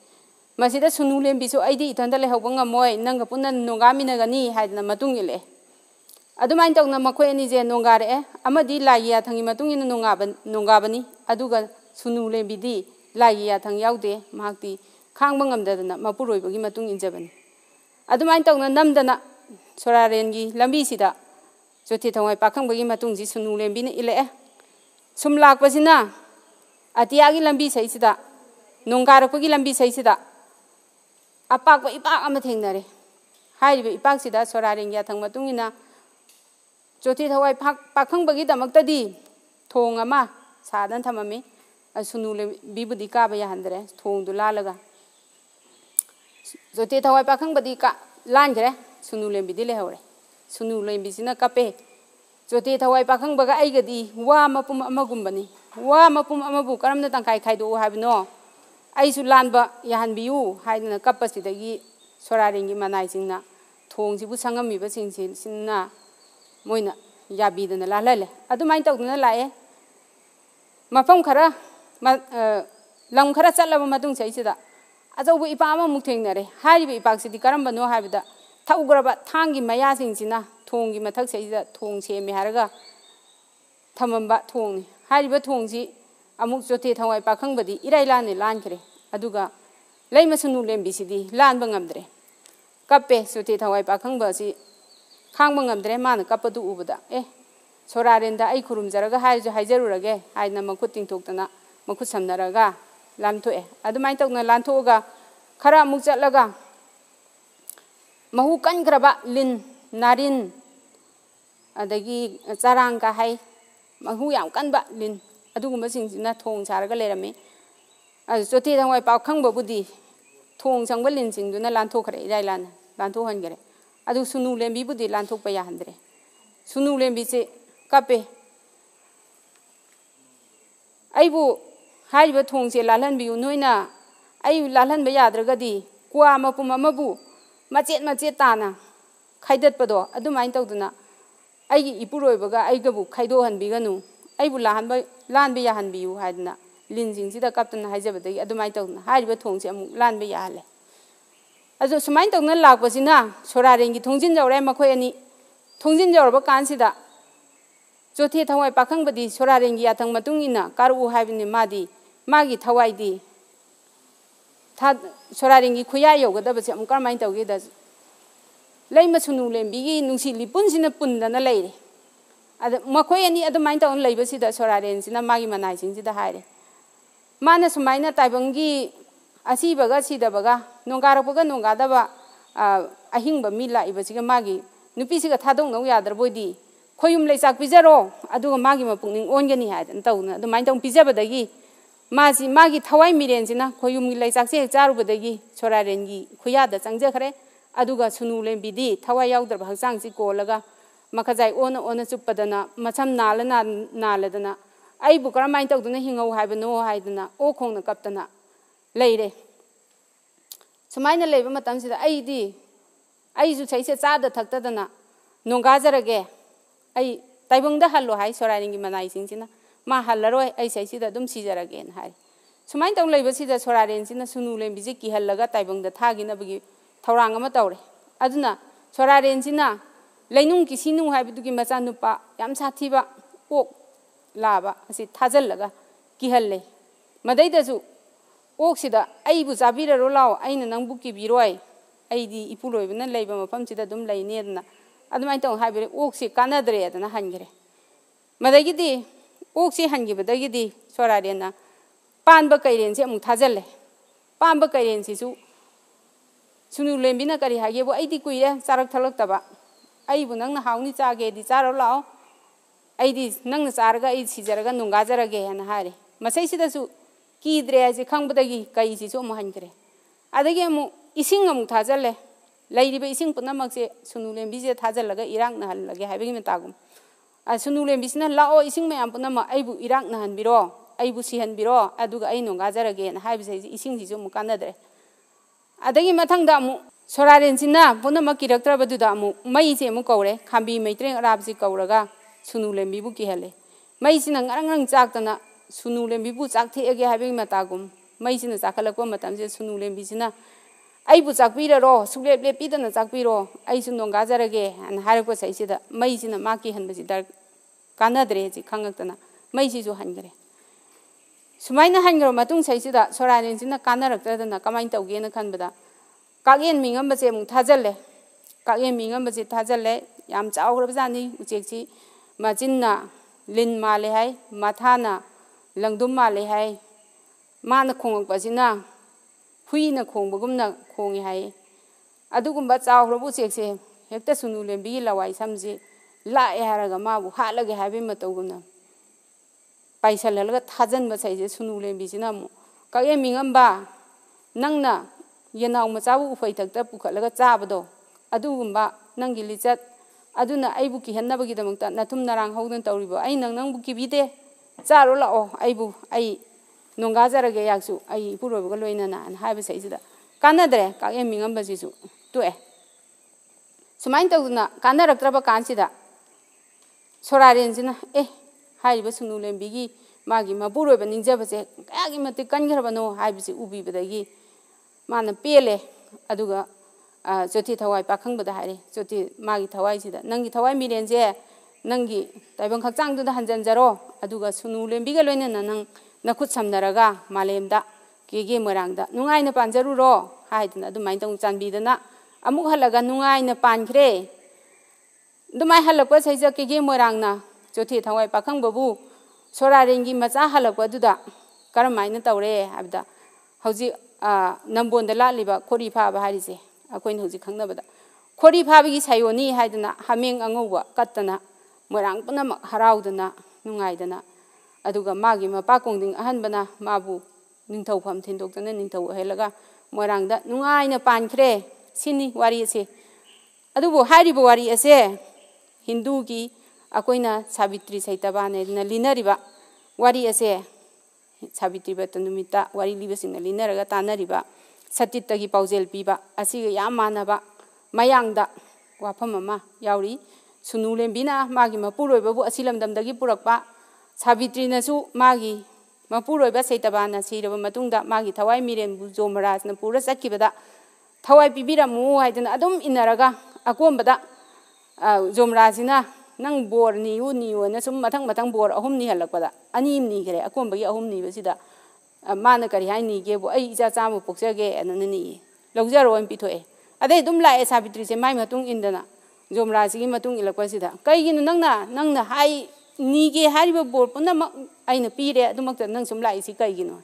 ꯃꯁꯤꯗ ꯁꯨꯅꯨ ꯂꯦꯝꯕꯤꯁꯨ ꯑꯩꯗꯤ ꯏꯊꯟꯇ ꯂꯩꯍꯧꯕ ꯉꯝꯃꯣꯏ ꯅꯪꯒ ꯄꯨꯟꯅ ꯅꯣꯡꯒꯥꯃꯤꯟꯅꯒꯅꯤ ꯍꯥꯏꯗꯅ ꯃꯇꯨꯡ ꯏꯜꯂꯛꯑꯦ ꯑꯗꯨꯃꯥꯏꯅ ꯇꯧꯅ ꯃꯈꯣꯏ ꯑꯅꯤꯁꯦ ꯅꯣꯡꯒꯥꯔꯛꯑꯦ ꯑꯃꯗꯤ ꯂꯥꯏꯒꯤ ꯌꯥꯊꯪꯒꯤ ꯃꯇꯨꯡ ꯏꯟꯅ ꯅꯣꯡꯒꯥꯕꯅꯤ ꯑꯗꯨꯒ ꯁꯨꯅꯨ ꯂꯦꯝꯕꯤꯗꯤ ꯂꯥꯏꯒꯤ ꯌꯥꯊꯪ ꯌꯥꯎꯗꯦ ꯃꯍꯥꯛꯇꯤ ꯈꯥꯡꯕ ꯉꯝꯗꯗꯅ ꯃꯄꯨꯔꯣꯏꯕꯒꯤ ꯃꯇꯨꯡ ꯏꯟꯖꯕꯅꯤ ꯑꯗꯨꯃꯥꯏꯅ ꯇꯧꯅ ꯅꯝꯗꯅ ꯁꯣꯔꯥꯔꯦꯟꯒꯤ ꯂꯝꯕꯤꯁꯤꯗ ꯆꯣꯊꯤ ꯊꯋꯥꯏ ꯄꯥꯈꯪꯕꯒꯤ ꯃꯇꯨꯡꯁꯤ ꯁꯨꯅꯨ ꯂꯦꯝꯕꯤꯅ ꯏꯜꯂꯛꯑꯦ ꯁꯨꯝ ꯂꯥꯛꯄꯁꯤꯅ ꯑꯇꯤꯌꯥꯒꯤ ꯂꯝꯕꯤ ꯁꯩꯁꯤꯗ ꯅꯣꯡꯒꯥꯔꯛꯄꯒꯤ ꯂꯝꯕꯤ ꯁꯩꯁꯤꯗ ꯑꯄꯥꯛꯄ ꯏꯄꯥꯛ ꯑꯃ ꯊꯦꯡꯅꯔꯦ ꯍꯥꯏꯔꯤꯕ ꯏꯄꯥꯛꯁꯤꯗ ꯁꯣꯔꯥꯔꯦꯡ ꯌꯥꯊꯪ ꯃꯇꯨꯡ ꯏꯟꯅ ꯆꯣꯊꯤ ꯊꯋꯥꯏ ꯄꯥꯈꯪꯕꯒꯤꯗꯃꯛꯇꯗꯤ ꯊꯣꯡ ꯑꯃ ꯁꯥꯗꯅ ꯊꯝꯃꯝꯃꯤ ꯁꯨꯅꯨ ꯂꯦꯝꯕꯤꯕꯨꯗꯤ ꯀꯥꯕ ꯌꯥꯍꯟꯗ꯭ꯔꯦ ꯊꯣꯡꯗꯨ ꯂꯥꯜꯂꯒ ꯆꯣꯊꯤ ꯊꯋꯥꯏ ꯄꯥꯈꯪꯕꯗꯤ ꯂꯥꯟꯈ꯭ꯔꯦ ꯁꯨꯅꯨ ꯂꯦꯝꯕꯤꯗꯤ ꯂꯩꯍꯧꯔꯦ ꯁꯨꯅꯨ ꯂꯦꯝꯕꯤꯁꯤꯅ ꯀꯞꯄꯦ ꯆꯣꯊꯤ ꯊꯋꯥꯏ ꯄꯥꯈꯪꯕꯒ ꯑꯩꯒꯗꯤ ꯋꯥ ꯃꯄꯨꯝ ꯑꯃꯒꯨꯝꯕꯅꯤ ꯋꯥ ꯃꯄꯨꯝ ꯑꯃꯕꯨ ꯀꯔꯝꯅ ꯇꯪꯈꯥꯏ ꯈꯥꯏꯗꯣꯛꯎ ꯍꯥꯏꯕꯅꯣ ꯑꯩꯁꯨ ꯂꯥꯟꯕ ꯌꯥꯍꯟꯕꯤꯌꯨ ꯍꯥꯏꯗꯅ ꯀꯞꯄꯁꯤꯗꯒꯤ ꯁꯣꯔꯥꯔꯦꯡꯒꯤ ꯃꯅꯥꯏꯁꯤꯡꯅ ꯊꯣꯡꯁꯤꯕꯨ ꯁꯪꯉꯝꯃꯤꯕꯁꯤꯡꯁꯤꯅ ꯃꯣꯏꯅ ꯌꯥꯕꯤꯗꯅ ꯂꯥꯜꯍꯜꯂꯦ ꯑꯗꯨꯃꯥꯏꯅ ꯇꯧꯗꯨꯅ ꯂꯥꯛꯑꯦ ꯃꯐꯝ ꯈꯔ ꯂꯝ ꯈꯔ ꯆꯠꯂꯕ ꯃꯇꯨꯡ ꯁꯤꯗꯩꯁꯤꯗ ꯑꯆꯧꯕ ꯏꯄꯥꯛ ꯑꯃꯃꯨꯛ ꯊꯦꯡꯅꯔꯦ ꯍꯥꯏꯔꯤꯕ ꯏꯄꯥꯛꯁꯤꯗꯤ ꯀꯔꯝꯕꯅꯣ ꯍꯥꯏꯕꯗ ꯊꯧꯈ꯭ꯔꯕ ꯊꯥꯡꯒꯤ ꯃꯌꯥꯁꯤꯡꯁꯤꯅ ꯊꯣꯡꯒꯤ ꯃꯊꯛꯁꯤꯗ ꯊꯣꯡ ꯁꯦꯝꯃꯦ ꯍꯥꯏꯔꯒ ꯊꯝꯃꯝꯕ ꯊꯣꯡꯅꯤ ꯍꯥꯏꯔꯤꯕ ꯊꯣꯡꯁꯤ ꯑꯃꯨꯛ ꯆꯣꯊꯦ ꯊꯋꯥꯏ ꯄꯥꯈꯪꯕꯗꯤ ꯏꯔꯥꯏ ꯂꯥꯟꯅ ꯂꯥꯟꯈ꯭ꯔꯦ ꯑꯗꯨꯒ ꯂꯩꯃ ꯁꯨꯅꯨ ꯂꯦꯝꯕꯤꯁꯤꯗꯤ ꯂꯥꯟꯕ ꯉꯝꯗ꯭ꯔꯦ ꯀꯞꯄꯦ ꯆꯣꯊꯦ ꯊꯋꯥꯏ ꯄꯥꯈꯪꯕ ꯑꯁꯤ ꯈꯥꯡꯕ ꯉꯝꯗ꯭ꯔꯦ ꯃꯥꯅ ꯀꯞꯄꯗꯨ ꯎꯕꯗ ꯑꯦ ꯁꯣꯔꯥꯔꯦꯟꯗ ꯑꯩ ꯈꯨꯔꯨꯝꯖꯔꯒ ꯍꯥꯏꯔꯁꯨ ꯍꯥꯏꯖꯔꯨꯔꯒꯦ ꯍꯥꯏꯗꯅ ꯃꯈꯨꯠ ꯇꯤꯡꯊꯣꯛꯇꯅ ꯃꯈꯨꯠ ꯁꯝꯅꯔꯒ ꯂꯥꯟꯊꯣꯛꯑꯦ ꯑꯗꯨꯃꯥꯏꯅ ꯇꯧꯅ ꯂꯥꯟꯊꯣꯛꯑꯒ ꯈꯔ ꯑꯃꯨꯛ ꯆꯠꯂꯒ ꯃꯍꯨ ꯀꯟꯈ꯭ꯔꯕ ꯂꯤꯟ ꯅꯥꯔꯤꯟ ꯑꯗꯒꯤ ꯆꯔꯥꯡ ꯀꯥꯍꯩ ꯃꯍꯨ ꯌꯥꯝ ꯀꯟꯕ ꯂꯤꯟ ꯑꯗꯨꯒꯨꯝꯕꯁꯤꯡꯁꯤꯅ ꯊꯣꯡ ꯁꯥꯔꯒ ꯂꯩꯔꯝꯃꯤ ꯑꯗꯨ ꯆꯣꯊꯦ ꯊꯋꯥꯏ ꯄꯥꯈꯪꯕꯕꯨꯗꯤ ꯊꯣꯡ ꯁꯪꯕ ꯂꯤꯟꯁꯤꯡꯗꯨꯅ ꯂꯥꯟꯊꯣꯛꯈ꯭ꯔꯦ ꯏꯔꯥꯏ ꯂꯥꯟꯅ ꯂꯥꯟꯊꯣꯛꯍꯟꯈ꯭ꯔꯦ ꯑꯗꯨ ꯁꯨꯅꯨ ꯂꯦꯝꯕꯤꯕꯨꯗꯤ ꯂꯥꯟꯊꯣꯛꯄ ꯌꯥꯍꯟꯗ꯭ꯔꯦ ꯁꯨꯅꯨ ꯂꯦꯝꯕꯤꯁꯦ ꯀꯞꯄꯦ ꯑꯩꯕꯨ ꯍꯥꯏꯔꯤꯕ ꯊꯣꯡꯁꯦ ꯂꯥꯜꯍꯟꯕꯤꯌꯨ ꯅꯣꯏꯅ ꯑꯩ ꯂꯥꯜꯍꯟꯕ ꯌꯥꯗ꯭ꯔꯒꯗꯤ ꯀ꯭ꯋꯥ ꯃꯄꯨꯝ ꯑꯃꯕꯨ ꯃꯆꯦꯠ ꯃꯆꯦꯠ ꯇꯥꯅ ꯈꯥꯏꯗꯠꯄꯗꯣ ꯑꯗꯨꯃꯥꯏꯅ ꯇꯧꯗꯅ ꯑꯩꯒꯤ ꯏꯄꯨꯔꯣꯏꯕꯒ ꯑꯩꯒꯕꯨ ꯈꯥꯏꯗꯣꯛꯍꯟꯕꯤꯒꯅꯨ ꯑꯩꯕꯨ ꯂꯥꯟꯕ ꯂꯥꯟꯕ ꯌꯥꯍꯟꯕꯤꯌꯨ ꯍꯥꯏꯗꯅ ꯂꯤꯟꯁꯤꯡꯁꯤꯗ ꯀꯞꯇꯅ ꯍꯥꯏꯖꯕꯗꯒꯤ ꯑꯗꯨꯃꯥꯏꯅ ꯇꯧꯗꯅ ꯍꯥꯏꯔꯤꯕ ꯊꯣꯡꯁꯦ ꯑꯃꯨꯛ ꯂꯥꯟꯕ ꯌꯥꯍꯜꯂꯦ ꯑꯗꯨ ꯁꯨꯃꯥꯏꯅ ꯇꯧꯗꯅ ꯂꯥꯛꯄꯁꯤꯅ ꯁꯣꯔꯥꯔꯦꯡꯒꯤ ꯊꯣꯡꯖꯤꯟ ꯌꯧꯔꯦ ꯃꯈꯣꯏ ꯑꯅꯤ ꯊꯣꯡꯖꯤꯟ ꯌꯧꯔꯕ ꯀꯥꯟꯁꯤꯗ ꯆꯣꯊꯦ ꯊꯋꯥꯏ ꯄꯥꯈꯪꯕꯗꯤ ꯁꯣꯔꯥꯔꯦꯡꯒꯤ ꯌꯥꯊꯪ ꯃꯇꯨꯡ ꯏꯟꯅ ꯀꯥꯔꯛꯎ ꯍꯥꯏꯕꯅꯤ ꯃꯥꯗꯤ ꯃꯥꯒꯤ ꯊꯋꯥꯏꯗꯤ ꯁꯣꯔꯥꯔꯦꯡꯒꯤ ꯈꯨꯌꯥ ꯌꯧꯒꯗꯕꯁꯦ ꯑꯃꯨꯛ ꯀꯔꯝꯍꯥꯏꯅ ꯇꯧꯒꯦꯗ ꯂꯩꯃ ꯁꯨꯅꯨ ꯂꯦꯝꯕꯤꯒꯤ ꯅꯨꯡꯁꯤ ꯂꯤꯄꯨꯟꯁꯤꯅ ꯄꯨꯟꯗꯅ ꯂꯩꯔꯦ ꯑꯗ ꯃꯈꯣꯏ ꯑꯅꯤ ꯑꯗꯨꯃꯥꯏꯅ ꯇꯧꯅ ꯂꯩꯕꯁꯤꯗ ꯁꯣꯔꯥꯔꯦꯟꯁꯤꯅ ꯃꯥꯒꯤ ꯃꯅꯥꯏꯁꯤꯡꯁꯤꯗ ꯍꯥꯏꯔꯦ ꯃꯥꯅ ꯁꯨꯃꯥꯏꯅ ꯇꯥꯏꯕꯪꯒꯤ ꯑꯁꯤꯕꯒ ꯁꯤꯗꯕꯒ ꯅꯣꯡꯒꯥꯔꯛꯄꯒ ꯅꯣꯡꯒꯥꯗꯕ ꯑꯍꯤꯡꯕ ꯃꯤ ꯂꯥꯛꯏꯕꯁꯤꯒ ꯃꯥꯒꯤ ꯅꯨꯄꯤꯁꯤꯒ ꯊꯥꯗꯣꯛꯅꯧ ꯌꯥꯗ꯭ꯔꯕꯣꯏꯗꯤ ꯈꯣꯏꯌꯨꯝ ꯂꯩꯆꯥꯛ ꯄꯤꯖꯔꯣ ꯑꯗꯨꯒ ꯃꯥꯒꯤ ꯃꯄꯨꯛꯅꯤꯡ ꯑꯣꯟꯒꯅꯤ ꯍꯥꯏꯗꯅ ꯇꯧꯗꯅ ꯑꯗꯨꯃꯥꯏꯅ ꯇꯧ ꯄꯤꯖꯕꯗꯒꯤ ꯃꯥꯁꯤ ꯃꯥꯒꯤ ꯊꯋꯥꯏ ꯃꯤꯔꯦꯟꯁꯤꯅ ꯈꯣꯏꯌꯨꯝꯒꯤ ꯂꯩꯆꯥꯛꯁꯦ ꯍꯦꯛ ꯆꯥꯔꯨꯕꯗꯒꯤ ꯁꯣꯔꯥꯔꯦꯟꯒꯤ ꯈꯨꯌꯥꯗ ꯆꯪꯖꯈ꯭ꯔꯦ ꯑꯗꯨꯒ ꯁꯨꯅꯨ ꯂꯦꯝꯕꯤꯗꯤ ꯊꯋꯥꯏ ꯌꯥꯎꯗ꯭ꯔꯕ ꯍꯛꯆꯥꯡꯁꯤ ꯀꯣꯜꯂꯒ ꯃꯈꯖꯥꯏ ꯑꯣꯟꯅ ꯑꯣꯟꯅ ꯆꯨꯞꯄꯗꯅ ꯃꯁꯝ ꯅꯥꯜꯂ ꯅꯥꯜꯂꯗꯅ ꯑꯩꯕꯨ ꯀꯔꯝꯍꯥꯏꯅ ꯇꯧꯗꯨꯅ ꯍꯤꯡꯍꯧ ꯍꯥꯏꯕꯅꯣ ꯍꯥꯏꯗꯅ ꯑꯣꯛ ꯈꯣꯡꯅ ꯀꯞꯇꯅ ꯂꯩꯔꯦ ꯁꯨꯃꯥꯏꯅ ꯂꯩꯕ ꯃꯇꯝꯁꯤꯗ ꯑꯩꯗꯤ ꯑꯩꯁꯨ ꯁꯩꯁꯦ ꯆꯥꯗ ꯊꯛꯇꯗꯅ ꯅꯣꯡꯒꯥꯖꯔꯒꯦ ꯑꯩ ꯇꯥꯏꯕꯪꯗ ꯍꯜꯂꯣ ꯍꯥꯏ ꯁꯣꯔꯥꯔꯦꯟꯒꯤ ꯃꯅꯥꯏꯁꯤꯡꯁꯤꯅ ꯃꯥ ꯍꯜꯂꯔꯣꯏ ꯑꯩ ꯁꯩꯁꯤꯗ ꯑꯗꯨꯝ ꯁꯤꯖꯔꯒꯦꯅ ꯍꯥꯏ ꯁꯨꯃꯥꯏꯅ ꯇꯧ ꯂꯩꯕꯁꯤꯗ ꯁꯣꯔꯥꯔꯦꯟꯁꯤꯅ ꯁꯨꯅꯨ ꯂꯦꯝꯕꯤꯁꯤ ꯀꯤꯍꯜꯂꯒ ꯇꯥꯏꯕꯪꯗ ꯊꯥꯈꯤꯅꯕꯒꯤ ꯊꯧꯔꯥꯡ ꯑꯃ ꯇꯧꯔꯦ ꯑꯗꯨꯅ ꯁꯣꯔꯥꯔꯦꯟꯁꯤꯅ ꯂꯩꯅꯨꯡ ꯀꯤꯁꯤꯅꯨ ꯍꯥꯏꯕꯗꯨꯒꯤ ꯃꯆꯥꯅꯨꯄꯥ ꯌꯥꯝ ꯁꯥꯊꯤꯕ ꯑꯣꯛ ꯂꯥꯕ ꯑꯁꯤ ꯊꯥꯖꯤꯜꯂꯒ ꯀꯤꯍꯜꯂꯦ ꯃꯗꯩꯗꯁꯨ ꯑꯣꯛꯁꯤꯗ ꯑꯩꯕꯨ ꯆꯥꯕꯤꯔꯔꯣ ꯂꯥꯎ ꯑꯩꯅ ꯅꯪꯕꯨ ꯀꯤꯕꯤꯔꯣꯏ ꯑꯩꯗꯤ ꯏꯄꯨꯔꯣꯏꯕꯅ ꯂꯩꯕ ꯃꯐꯝꯁꯤꯗ ꯑꯗꯨꯝ ꯂꯩꯅꯦꯗꯅ ꯑꯗꯨꯃꯥꯏꯅ ꯇꯧ ꯍꯥꯏꯕꯗꯤ ꯑꯣꯛꯁꯤ ꯀꯥꯟꯅꯗ꯭ꯔꯦꯗꯅ ꯍꯟꯈ꯭ꯔꯦ ꯃꯗꯒꯤꯗꯤ ꯑꯣꯛꯁꯤ ꯍꯟꯈꯤꯕꯗꯒꯤꯗꯤ ꯁꯣꯔꯥꯔꯦꯟꯅ ꯄꯥꯟꯕ ꯀꯩꯔꯦꯟꯁꯤ ꯑꯃꯨꯛ ꯊꯥꯖꯤꯜꯂꯦ ꯄꯥꯟꯕ ꯀꯩꯔꯦꯟꯁꯤꯁꯨ ꯁꯨꯅꯨ ꯂꯦꯝꯕꯤꯅ ꯀꯔꯤ ꯍꯥꯏꯒꯦꯕꯨ ꯑꯩꯗꯤ ꯀꯨꯏꯔꯦ ꯆꯥꯔꯛ ꯊꯛꯂꯛꯇꯕ ꯑꯩꯕꯨ ꯅꯪꯅ ꯍꯥꯎꯅꯤ ꯆꯥꯒꯦꯗꯤ ꯆꯥꯔꯣ ꯂꯥꯛꯑꯣ ꯑꯩꯗꯤ ꯅꯪꯅ ꯆꯥꯔꯒ ꯑꯩ ꯁꯤꯖꯔꯒ ꯅꯨꯡꯒꯥꯖꯔꯒꯦ ꯍꯥꯏꯅ ꯍꯥꯏꯔꯦ ꯃꯁꯩꯁꯤꯗꯁꯨ कीद्रे है खबदी कई से हनग्रे अदगी इसिंग थाजल पुनम से सुनू लेंबीजे थाजल इराक नहलगे है मतागुम सुनू लेंबीसना लाओ इसिंग मैं पुनम इराक नहनबीरो सिहनबीरो नोंगाजरगे है इसिंग कानद्रे मथद मथंग सोरारेंसीना पुनम कीरक्त्रबदुदा मईसे कौरे खाबी मैत्रें अराबसे कौरगा सुनू लेंबीबू कीहले मईसीना मई से chak tana ꯁꯨꯅꯨ ꯂꯦꯝꯕꯤꯕꯨ ꯀꯤꯍꯜꯂꯦ ꯃꯩꯁꯤꯅ ꯉꯔꯪ ꯉꯔꯪ ꯆꯥꯛꯇꯅ ꯁꯨꯅꯨ ꯂꯦꯝꯕꯤꯕꯨ ꯆꯥꯛꯊꯦꯛꯑꯒꯦ ꯍꯥꯏꯕꯒꯤ ꯃꯇꯥꯒꯨꯝ ꯃꯩꯁꯤꯅ ꯆꯥꯈꯠꯂꯛꯄ ꯃꯇꯝꯁꯤꯗ ꯁꯨꯅꯨ ꯂꯦꯝꯕꯤꯁꯤꯅ ꯑꯩꯕꯨ ꯆꯥꯛꯄꯤꯔꯔꯣ ꯁꯨꯛꯂꯦꯞ ꯂꯦꯞꯄꯤꯗꯅ ꯆꯥꯛꯄꯤꯔꯣ ꯑꯩꯁꯨ ꯅꯣꯡꯒꯥꯖꯔꯒꯦ ꯍꯥꯏꯅ ꯍꯥꯏꯔꯛꯄ ꯁꯩꯁꯤꯗ ꯃꯩꯁꯤꯅ ꯃꯥ ꯀꯤꯍꯟꯕꯁꯤ ꯀꯥꯟꯅꯗ꯭ꯔꯦ ꯍꯧꯖꯤꯛ ꯈꯪꯉꯛꯇꯅ ꯃꯩꯁꯤꯁꯨ ꯍꯟꯈ꯭ꯔꯦ ꯁꯨꯃꯥꯏꯅ ꯍꯟꯈ꯭ꯔꯕ ꯃꯇꯨꯡ ꯁꯩꯁꯤꯗ ꯁꯣꯔꯥꯔꯦꯟꯁꯤꯅ ꯀꯥꯟꯅꯔꯛꯇ꯭ꯔꯗꯅ ꯀꯃꯥꯏꯅ ꯇꯧꯒꯦꯅ ꯈꯟꯕꯗ ꯀꯥꯛꯌꯦꯟ ꯃꯤꯉꯝꯕꯁꯦ ꯑꯃꯨꯛ ꯊꯥꯖꯜꯂꯦ ꯀꯥꯛꯌꯦꯟ ꯃꯤꯉꯝꯕꯁꯦ ꯊꯥꯖꯜꯂꯦ ꯌꯥꯝ ꯆꯥꯎꯈ꯭ꯔꯕꯖꯥꯠꯅꯤ ꯎꯆꯦꯛꯁꯤ ꯃꯆꯤꯟꯅ ꯂꯤꯟ ꯃꯥꯜꯂꯦ ꯍꯥꯏ ꯃꯊꯥꯅ ꯂꯪꯗꯨꯝ ꯃꯥꯜꯂꯦ ꯍꯥꯏ ꯃꯥꯅ ꯈꯣꯡꯉꯛꯄꯁꯤꯅ ꯍꯨꯏꯅ ꯈꯣꯡꯕꯒꯨꯝꯅ ꯈꯣꯡꯉꯦ ꯍꯥꯏ ꯑꯗꯨꯒꯨꯝꯕ ꯆꯥꯎꯈ꯭ꯔꯕ ꯎꯆꯦꯛꯁꯦ ꯍꯦꯛꯇ ꯁꯨꯅꯨ ꯂꯦꯝꯕꯤꯒꯤ ꯂꯋꯥꯏ ꯁꯝꯁꯤ ꯂꯥꯛꯑꯦ ꯍꯥꯏꯔꯒ ꯃꯥꯕꯨ ꯍꯥꯠꯂꯒꯦ ꯍꯥꯏꯕꯒꯤ ꯃꯇꯧꯒꯨꯝꯅ ꯄꯥꯏꯁꯜꯍꯜꯂꯒ ꯊꯥꯖꯟꯕ ꯁꯩꯁꯦ ꯁꯨꯅꯨ ꯂꯦꯝꯕꯤꯁꯤꯅ ꯑꯃꯨꯛ ꯀꯛꯑꯦ ꯃꯤꯉꯝꯕ ꯅꯪꯅ ꯌꯦꯅꯥꯎ ꯃꯆꯥꯕꯨ ꯎꯐꯩꯊꯛꯇ ꯄꯨꯈꯠꯂꯒ ꯆꯥꯕꯗꯣ ꯑꯗꯨꯒꯨꯝꯕ ꯅꯪꯒꯤ ꯂꯤꯆꯠ ꯑꯗꯨꯅ ꯑꯩꯕꯨ ꯀꯤꯍꯟꯅꯕꯒꯤꯗꯃꯛꯇ ꯅꯊꯨꯝ ꯅꯔꯥꯡ ꯍꯧꯗꯅ ꯇꯧꯔꯤꯕ ꯑꯩ ꯅꯪ ꯅꯪꯕꯨ ꯀꯤꯕꯤꯗꯦ ꯆꯥꯔꯣ ꯂꯥꯛꯑꯣ ꯑꯩꯕꯨ ꯑꯩ ꯅꯣꯡꯒꯥꯖꯔꯒꯦ ꯌꯥꯛꯁꯨ ꯑꯩ ꯏꯄꯨꯔꯣꯏꯕꯒ ꯂꯣꯏꯅꯅ ꯍꯥꯏꯕ ꯁꯩꯁꯤꯗ ꯀꯥꯟꯅꯗ꯭ꯔꯦ ꯀꯥꯛꯌꯦꯟ ꯃꯤꯉꯝꯕꯁꯤꯁꯨ ꯇꯣꯛꯑꯦ ꯁꯨꯃꯥꯏꯅ ꯇꯧꯗꯅ ꯀꯥꯟꯅꯔꯛꯇ꯭ꯔꯕ ꯀꯥꯟꯁꯤꯗ ꯁꯣꯔꯥꯔꯦꯟꯁꯤꯅ ꯑꯦ ꯍꯥꯏꯔꯤꯕ ꯁꯨꯅꯨ ꯂꯦꯝꯕꯤꯒꯤ ꯃꯥꯒꯤ ꯃꯄꯨꯔꯣꯏꯕ ꯅꯤꯡꯖꯕꯁꯦ ꯀꯌꯥꯒꯤ ꯃꯇꯤꯛ ꯀꯟꯈ꯭ꯔꯕꯅꯣ ꯍꯥꯏꯕꯁꯤ ꯎꯕꯤꯕꯗꯒꯤ ꯃꯥꯅ ꯄꯦꯜꯂꯦ ꯑꯗꯨꯒ ꯆꯣꯊꯤ ꯊꯋꯥꯏ ꯄꯥꯈꯪꯕꯗ ꯍꯥꯏꯔꯦ ꯆꯣꯊꯤ ꯃꯥꯒꯤ ꯊꯋꯥꯏꯁꯤꯗ ꯅꯪꯒꯤ ꯊꯋꯥꯏ ꯃꯤꯔꯦꯟꯁꯦ नंगी तैबं खक्चांगदुद हंजन जरो अदुगा सुनु लेंबिगा लोइने ना नंग नखुत समनरगा मालेमदा केगे मरांगदा नुंगाइने पांजरु रो हाइदना दुमाइ तंग चानबिदना अमुक हलगा नुंगाइने पानख्रे दुमाइ हलप सैज केगे मरांगना चोथि थवाइ पाखंग बबु सोरारेंगी मचा हलप दुदा करमाइने तौरे हाबदा हौजि नंबोंद लालिबा खोरी फाबा हारिजे अखोइन हौजि खंगनबदा खोरी फाबगी सायोनी हाइदना हमेंग अंगौवा कत्तना ꯃꯣꯏꯔꯥꯡ ꯄꯨꯝꯅꯃꯛ ꯍꯔꯥꯎꯗꯅ ꯅꯨꯡꯉꯥꯏꯗꯅ ꯑꯗꯨꯒ ꯃꯥꯒꯤ ꯃꯄꯥ ꯀꯣꯡꯗꯤꯡ ꯑꯍꯟꯕꯅ ꯃꯥꯕꯨ ꯅꯤꯡꯊꯧꯐꯝ ꯊꯤꯟꯗꯣꯛꯇꯨꯅ ꯅꯤꯡꯊꯧ ꯑꯣꯏꯍꯜꯂꯒ ꯃꯣꯏꯔꯥꯡꯗ ꯅꯨꯡꯉꯥꯏꯅ ꯄꯥꯟꯈ꯭ꯔꯦ ꯁꯤꯅꯤ ꯋꯥꯔꯤ ꯑꯁꯦ ꯑꯗꯨꯕꯨ ꯍꯥꯏꯔꯤꯕ ꯋꯥꯔꯤ ꯑꯁꯦ ꯍꯤꯟꯗꯨꯒꯤ ꯑꯩꯈꯣꯏꯅ ꯁꯥꯕꯤꯇ꯭ꯔꯤ ꯁꯩꯇꯕꯥꯅꯦꯅ ꯂꯤꯅꯔꯤꯕ ꯋꯥꯔꯤ ꯑꯁꯦ ꯁꯥꯕꯤꯇ꯭ꯔꯤ ꯕ꯭ꯔꯇ ꯅꯨꯃꯤꯠꯇ ꯋꯥꯔꯤ ꯂꯤꯕꯁꯤꯡꯅ ꯂꯤꯅꯔꯒ ꯇꯥꯟꯅꯔꯤꯕ ꯁꯇꯤꯠꯇꯒꯤ ꯄꯥꯎꯖꯦꯜ ꯄꯤꯕ ꯑꯁꯤꯒ ꯌꯥꯝ ꯃꯥꯟꯅꯕ ꯃꯌꯥꯡꯗ ꯋꯥꯐꯝ ꯑꯃ ꯌꯥꯎꯔꯤ ꯁꯨꯅꯨ ꯂꯦꯝꯕꯤꯅ ꯃꯥꯒꯤ ꯃꯄꯨꯔꯣꯏꯕꯕꯨ ꯑꯁꯤ ꯂꯝꯗꯝꯗꯒꯤ ꯄꯨꯔꯛꯄ ꯁꯥꯕꯤꯇ꯭ꯔꯤꯅꯁꯨ ꯃꯥꯒꯤ ꯃꯄꯨꯔꯣꯏꯕ ꯁꯩꯇꯕꯥꯅ ꯁꯤꯔꯕ ꯃꯇꯨꯡꯗ ꯃꯥꯒꯤ ꯊꯋꯥꯏ ꯃꯤꯔꯦꯟꯕꯨ ꯖꯣꯃꯔꯥꯖꯅ ꯄꯨꯔ ꯆꯠꯈꯤꯕꯗ ꯊꯋꯥꯏ ꯄꯤꯕꯤꯔꯝꯃꯨ ꯍꯥꯏꯗꯅ ꯑꯗꯨꯝ ꯏꯟꯅꯔꯒ ꯑꯀꯣꯟꯕꯗ ꯖꯣꯃꯔꯥꯖꯤꯅ ꯅꯪ ꯕꯣꯔ ꯅꯤꯌꯨ ꯅꯤꯌꯨꯅ ꯁꯨꯝ ꯃꯊꯪ ꯃꯊꯪ ꯕꯣꯔ ꯑꯍꯨꯝ ꯅꯤꯍꯜꯂꯛꯄꯗ ꯑꯅꯤ ꯑꯃ ꯅꯤꯈ꯭ꯔꯦ ꯑꯀꯣꯟꯕꯒꯤ ꯑꯍꯨꯝ ꯅꯤꯕꯁꯤꯗ ꯃꯥꯅ ꯀꯔꯤ ꯍꯥꯏ ꯅꯤꯒꯦꯕꯨ ꯑꯩ ꯏꯆꯥ ꯆꯥꯝꯃ ꯄꯣꯛꯆꯒꯦ ꯑꯗꯨꯅ ꯅꯤꯌꯦ ꯂꯧꯖꯔꯣꯅ ꯄꯤꯊꯣꯛꯑꯦ ꯑꯗꯩ ꯑꯗꯨꯝ ꯂꯥꯛꯑꯦ ꯁꯥꯕꯤꯇ꯭ꯔꯤꯁꯦ ꯃꯥꯏ ꯃꯇꯨꯡ ꯏꯟꯗꯅ ꯖꯣꯃꯔꯥꯖꯤꯒꯤ ꯃꯇꯨꯡ ꯏꯜꯂꯛꯄꯁꯤꯗ ꯀꯩꯒꯤꯅꯣ ꯅꯪꯅ ꯅꯪꯅ ꯍꯥꯏ ꯅꯤꯒꯦ ꯍꯥꯏꯔꯤꯕ ꯕꯣꯔ ꯄꯨꯝꯅꯃꯛ ꯑꯩꯅ ꯄꯤꯔꯦ ꯑꯗꯨꯃꯛꯇ ꯅꯪ ꯁꯨꯝ ꯂꯥꯛꯏꯁꯤ ꯀꯩꯒꯤꯅꯣ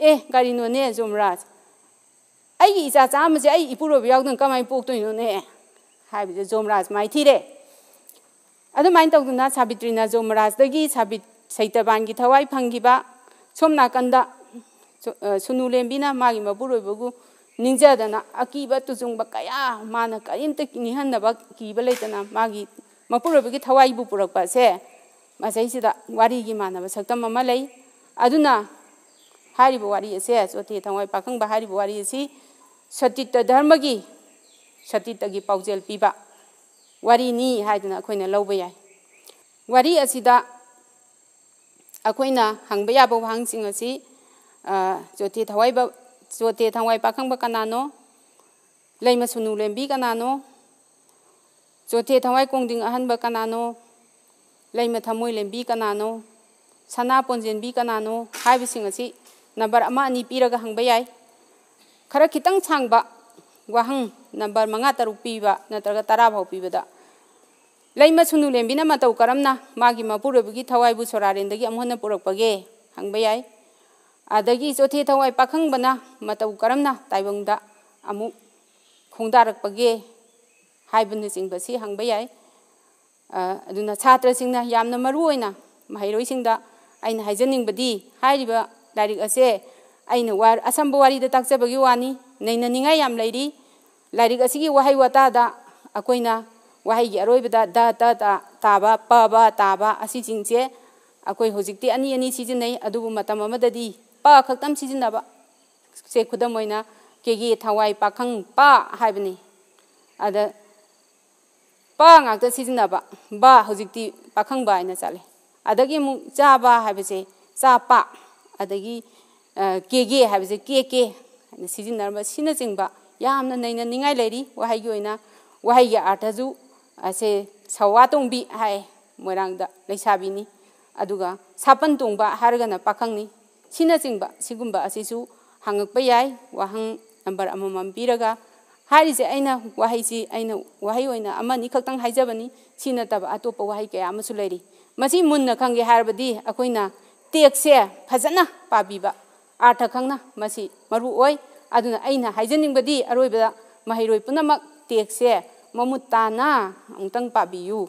ꯑꯦ ꯀꯔꯤꯅꯣꯅꯦ ꯖꯣꯃꯔꯥꯖ ꯑꯩꯒꯤ ꯏꯆꯥ ꯆꯥꯝꯃꯁꯦ ꯑꯩ ꯏꯄꯨꯔꯣꯏꯕ ꯌꯥꯎꯗꯅ ꯀꯃꯥꯏꯅ ꯄꯣꯛꯇꯣꯏꯅꯣꯅꯦ ꯍꯥꯏꯕꯁꯦ ꯖꯣꯃꯔꯥꯖ ꯃꯥꯏ ꯊꯤꯔꯦ ꯑꯗꯨꯃꯥꯏꯅ ꯇꯧꯗꯨꯅ ꯁꯥꯕꯤꯇ꯭ꯔꯤꯅ ꯖꯣꯃꯔꯥꯖꯗꯒꯤ ꯁꯥꯕꯤꯠ ꯁꯩꯇꯕꯥꯟꯒꯤ ꯊꯋꯥꯏ ꯐꯪꯈꯤꯕ ꯁꯣꯝ ꯅꯥꯀꯟꯗ ꯁꯨꯅꯨ ꯂꯦꯝꯕꯤꯅ ꯃꯥꯒꯤ ꯃꯄꯨꯔꯣꯏꯕꯕꯨ ꯅꯤꯡꯖꯗꯅ ꯑꯀꯤꯕ ꯇꯨꯖꯨꯡꯕ ꯀꯌꯥ ꯃꯥꯅ ꯀꯔꯤꯝꯇ ꯅꯤꯡꯍꯟꯅꯕ ꯀꯤꯕ ꯂꯩꯇꯅ ꯃꯥꯒꯤ ꯃꯄꯨꯔꯣꯏꯕꯒꯤ ꯊꯋꯥꯏꯕꯨ ꯄꯨꯔꯛꯄꯁꯦ ꯃꯁꯩꯁꯤꯗ ꯋꯥꯔꯤꯒꯤ ꯃꯥꯟꯅꯕ ꯁꯛꯇꯝ ꯑꯃ ꯂꯩ ꯑꯗꯨꯅ ꯍꯥꯏꯔꯤꯕ ꯋꯥꯔꯤ ꯑꯁꯦ ꯆꯣꯊꯦ ꯊꯋꯥꯏ ꯄꯥꯈꯪꯕ ꯍꯥꯏꯔꯤꯕ ꯋꯥꯔꯤ ꯑꯁꯤ ꯁꯇꯤꯇ ꯙꯔꯃꯒꯤ ꯁꯇꯤꯇꯒꯤ ꯄꯥꯎꯖꯦꯜ ꯄꯤꯕ ꯋꯥꯔꯤꯅꯤ ꯍꯥꯏꯗꯨꯅ ꯑꯩꯈꯣꯏꯅ ꯂꯧꯕ ꯌꯥꯏ ꯋꯥꯔꯤ ꯑꯁꯤꯗ ꯑꯩꯈꯣꯏꯅ ꯍꯪꯕ ꯌꯥꯕ ꯋꯥꯍꯪꯁꯤꯡ ꯑꯁꯤ ꯆꯣꯊꯦ ꯊꯋꯥꯏꯕ Zote thangwai pakang ba kanano. Lay masunu lembi kanano. Zote thangwai kong ding ahan ba kanano. Lay mathamoy lembi kanano. Sana ponjen bi kanano. Hai vị sinh bising asi. Number ama ani pira ga hang bayai. Khara kitang chang ba. Wahang number manga taru pi ba. Natraga tara bhau pi ba lấy mà sunu lên bên mà tàu karam na mà cái mà pura bagi thawai bu ra lên đây cái amhon na pura bagi hang bay ai ꯑꯗꯒꯤ ꯆꯣꯊꯦ ꯊꯋꯥꯏ ꯄꯥꯈꯪꯕꯅ ꯃꯇꯧ ꯀꯔꯝꯅ ꯇꯥꯏꯕꯪꯗ ꯑꯃꯨꯛ ꯈꯣꯡꯗꯥꯔꯛꯄꯒꯦ ꯍꯥꯏꯕꯅꯆꯤꯡꯕꯁꯤ ꯍꯪꯕ ꯌꯥꯏ ꯑꯗꯨꯅ ꯁꯥꯇ꯭ꯔꯁꯤꯡꯅ ꯌꯥꯝꯅ ꯃꯔꯨ ꯑꯣꯏꯅ ꯃꯍꯩꯔꯣꯏꯁꯤꯡꯗ ꯑꯩꯅ ꯍꯥꯏꯖꯅꯤꯡꯕꯗꯤ ꯍꯥꯏꯔꯤꯕ ꯂꯥꯏꯔꯤꯛ ꯑꯁꯦ ꯑꯩꯅ ꯑꯁꯝꯕ ꯋꯥꯔꯤꯗ ꯇꯥꯛꯆꯕꯒꯤ ꯋꯥꯅꯤ ꯅꯩꯅꯅꯤꯡꯉꯥꯏ ꯌꯥꯝ ꯂꯩꯔꯤ ꯂꯥꯏꯔꯤꯛ ꯑꯁꯤꯒꯤ ꯋꯥꯍꯩ ꯋꯥꯇꯥꯗ ꯑꯩꯈꯣꯏꯅ ꯋꯥꯍꯩꯒꯤ ꯑꯔꯣꯏꯕꯗ ꯗ ꯇ ꯇꯥꯕ ꯄ ꯕ ꯇꯥꯕ ꯑꯁꯤꯁꯤꯡꯁꯦ ꯑꯩꯈꯣꯏ ꯍꯧꯖꯤꯛꯇꯤ ꯑꯅꯤ ꯑꯅꯤ ꯁꯤꯖꯤꯟꯅꯩ ꯑꯗꯨꯕꯨ ꯃꯇꯝ ꯑꯃꯗꯗꯤ pa khaktam chijin da ba. Se khudam moina ke gi thawai pa khang pa haibni ada pa ngak ta chijin da ba. Ba hojik ti pa khang ba ina chale. Ada gi mu cha ba haibe se cha pa. Ada gi eh, ke gi haibe se ke ke ᱟᱫᱟ ᱥᱤᱡᱤᱱ ᱱᱟᱨᱵᱟ ᱥᱤᱱᱟ ᱪᱤᱝᱵᱟ ᱭᱟᱢᱱᱟ ᱱᱟᱭᱱᱟ ᱱᱤᱝᱟᱭ ᱞᱮᱨᱤ ᱣᱟᱦᱟᱭ ᱜᱚᱭᱱᱟ ᱣᱟᱦᱟᱭ ᱜᱮ ᱟᱨᱛᱷᱟᱡᱩ ase sawa tongbi hai morang da leisabi ni. Aduga sapan tongba harga na pakang ni. ꯁꯤꯅꯆꯤꯡꯕ ꯁꯤꯒꯨꯝꯕ ꯑꯁꯤꯁꯨ ꯍꯪꯉꯛꯄ ꯌꯥꯏ ꯋꯥꯍꯪ number ꯑꯃꯃꯝ ꯄꯤꯔꯒ ꯍꯥꯏꯔꯤꯁꯦ ꯑꯩꯅ ꯋꯥꯍꯩꯁꯤ ꯑꯩꯅ ꯋꯥꯍꯩ ꯑꯣꯏꯅ ꯑꯃꯅꯤ ꯈꯛꯇꯪ ꯍꯥꯏꯖꯕꯅꯤ ꯁꯤ ꯅꯠꯇꯕ ꯑꯇꯣꯞꯄ ꯋꯥꯍꯩ ꯀꯌꯥ ꯑꯃꯁꯨ ꯂꯩꯔꯤ ꯃꯁꯤ ꯃꯨꯟꯅ ꯈꯪꯒꯦ ꯍꯥꯏꯔꯕꯗꯤ ꯑꯩꯈꯣꯏꯅ ꯇꯦꯛꯁꯦ ꯐꯖꯅ ꯄꯥꯕꯤꯕ ꯑꯥꯔꯊ ꯈꯪꯅ ꯃꯁꯤ ꯃꯔꯨ ꯑꯣꯏ ꯑꯗꯨꯅ ꯑꯩꯅ ꯍꯥꯏꯖꯅꯤꯡꯕꯗꯤ ꯑꯔꯣꯏꯕꯗ ꯃꯍꯩꯔꯣꯏ ꯄꯨꯝꯅꯃꯛ ꯇꯦꯛꯁꯦ ꯃꯃꯨꯠ ꯇꯥꯅ ꯑꯃꯨꯛꯇꯪ ꯄꯥꯕꯤꯌꯨ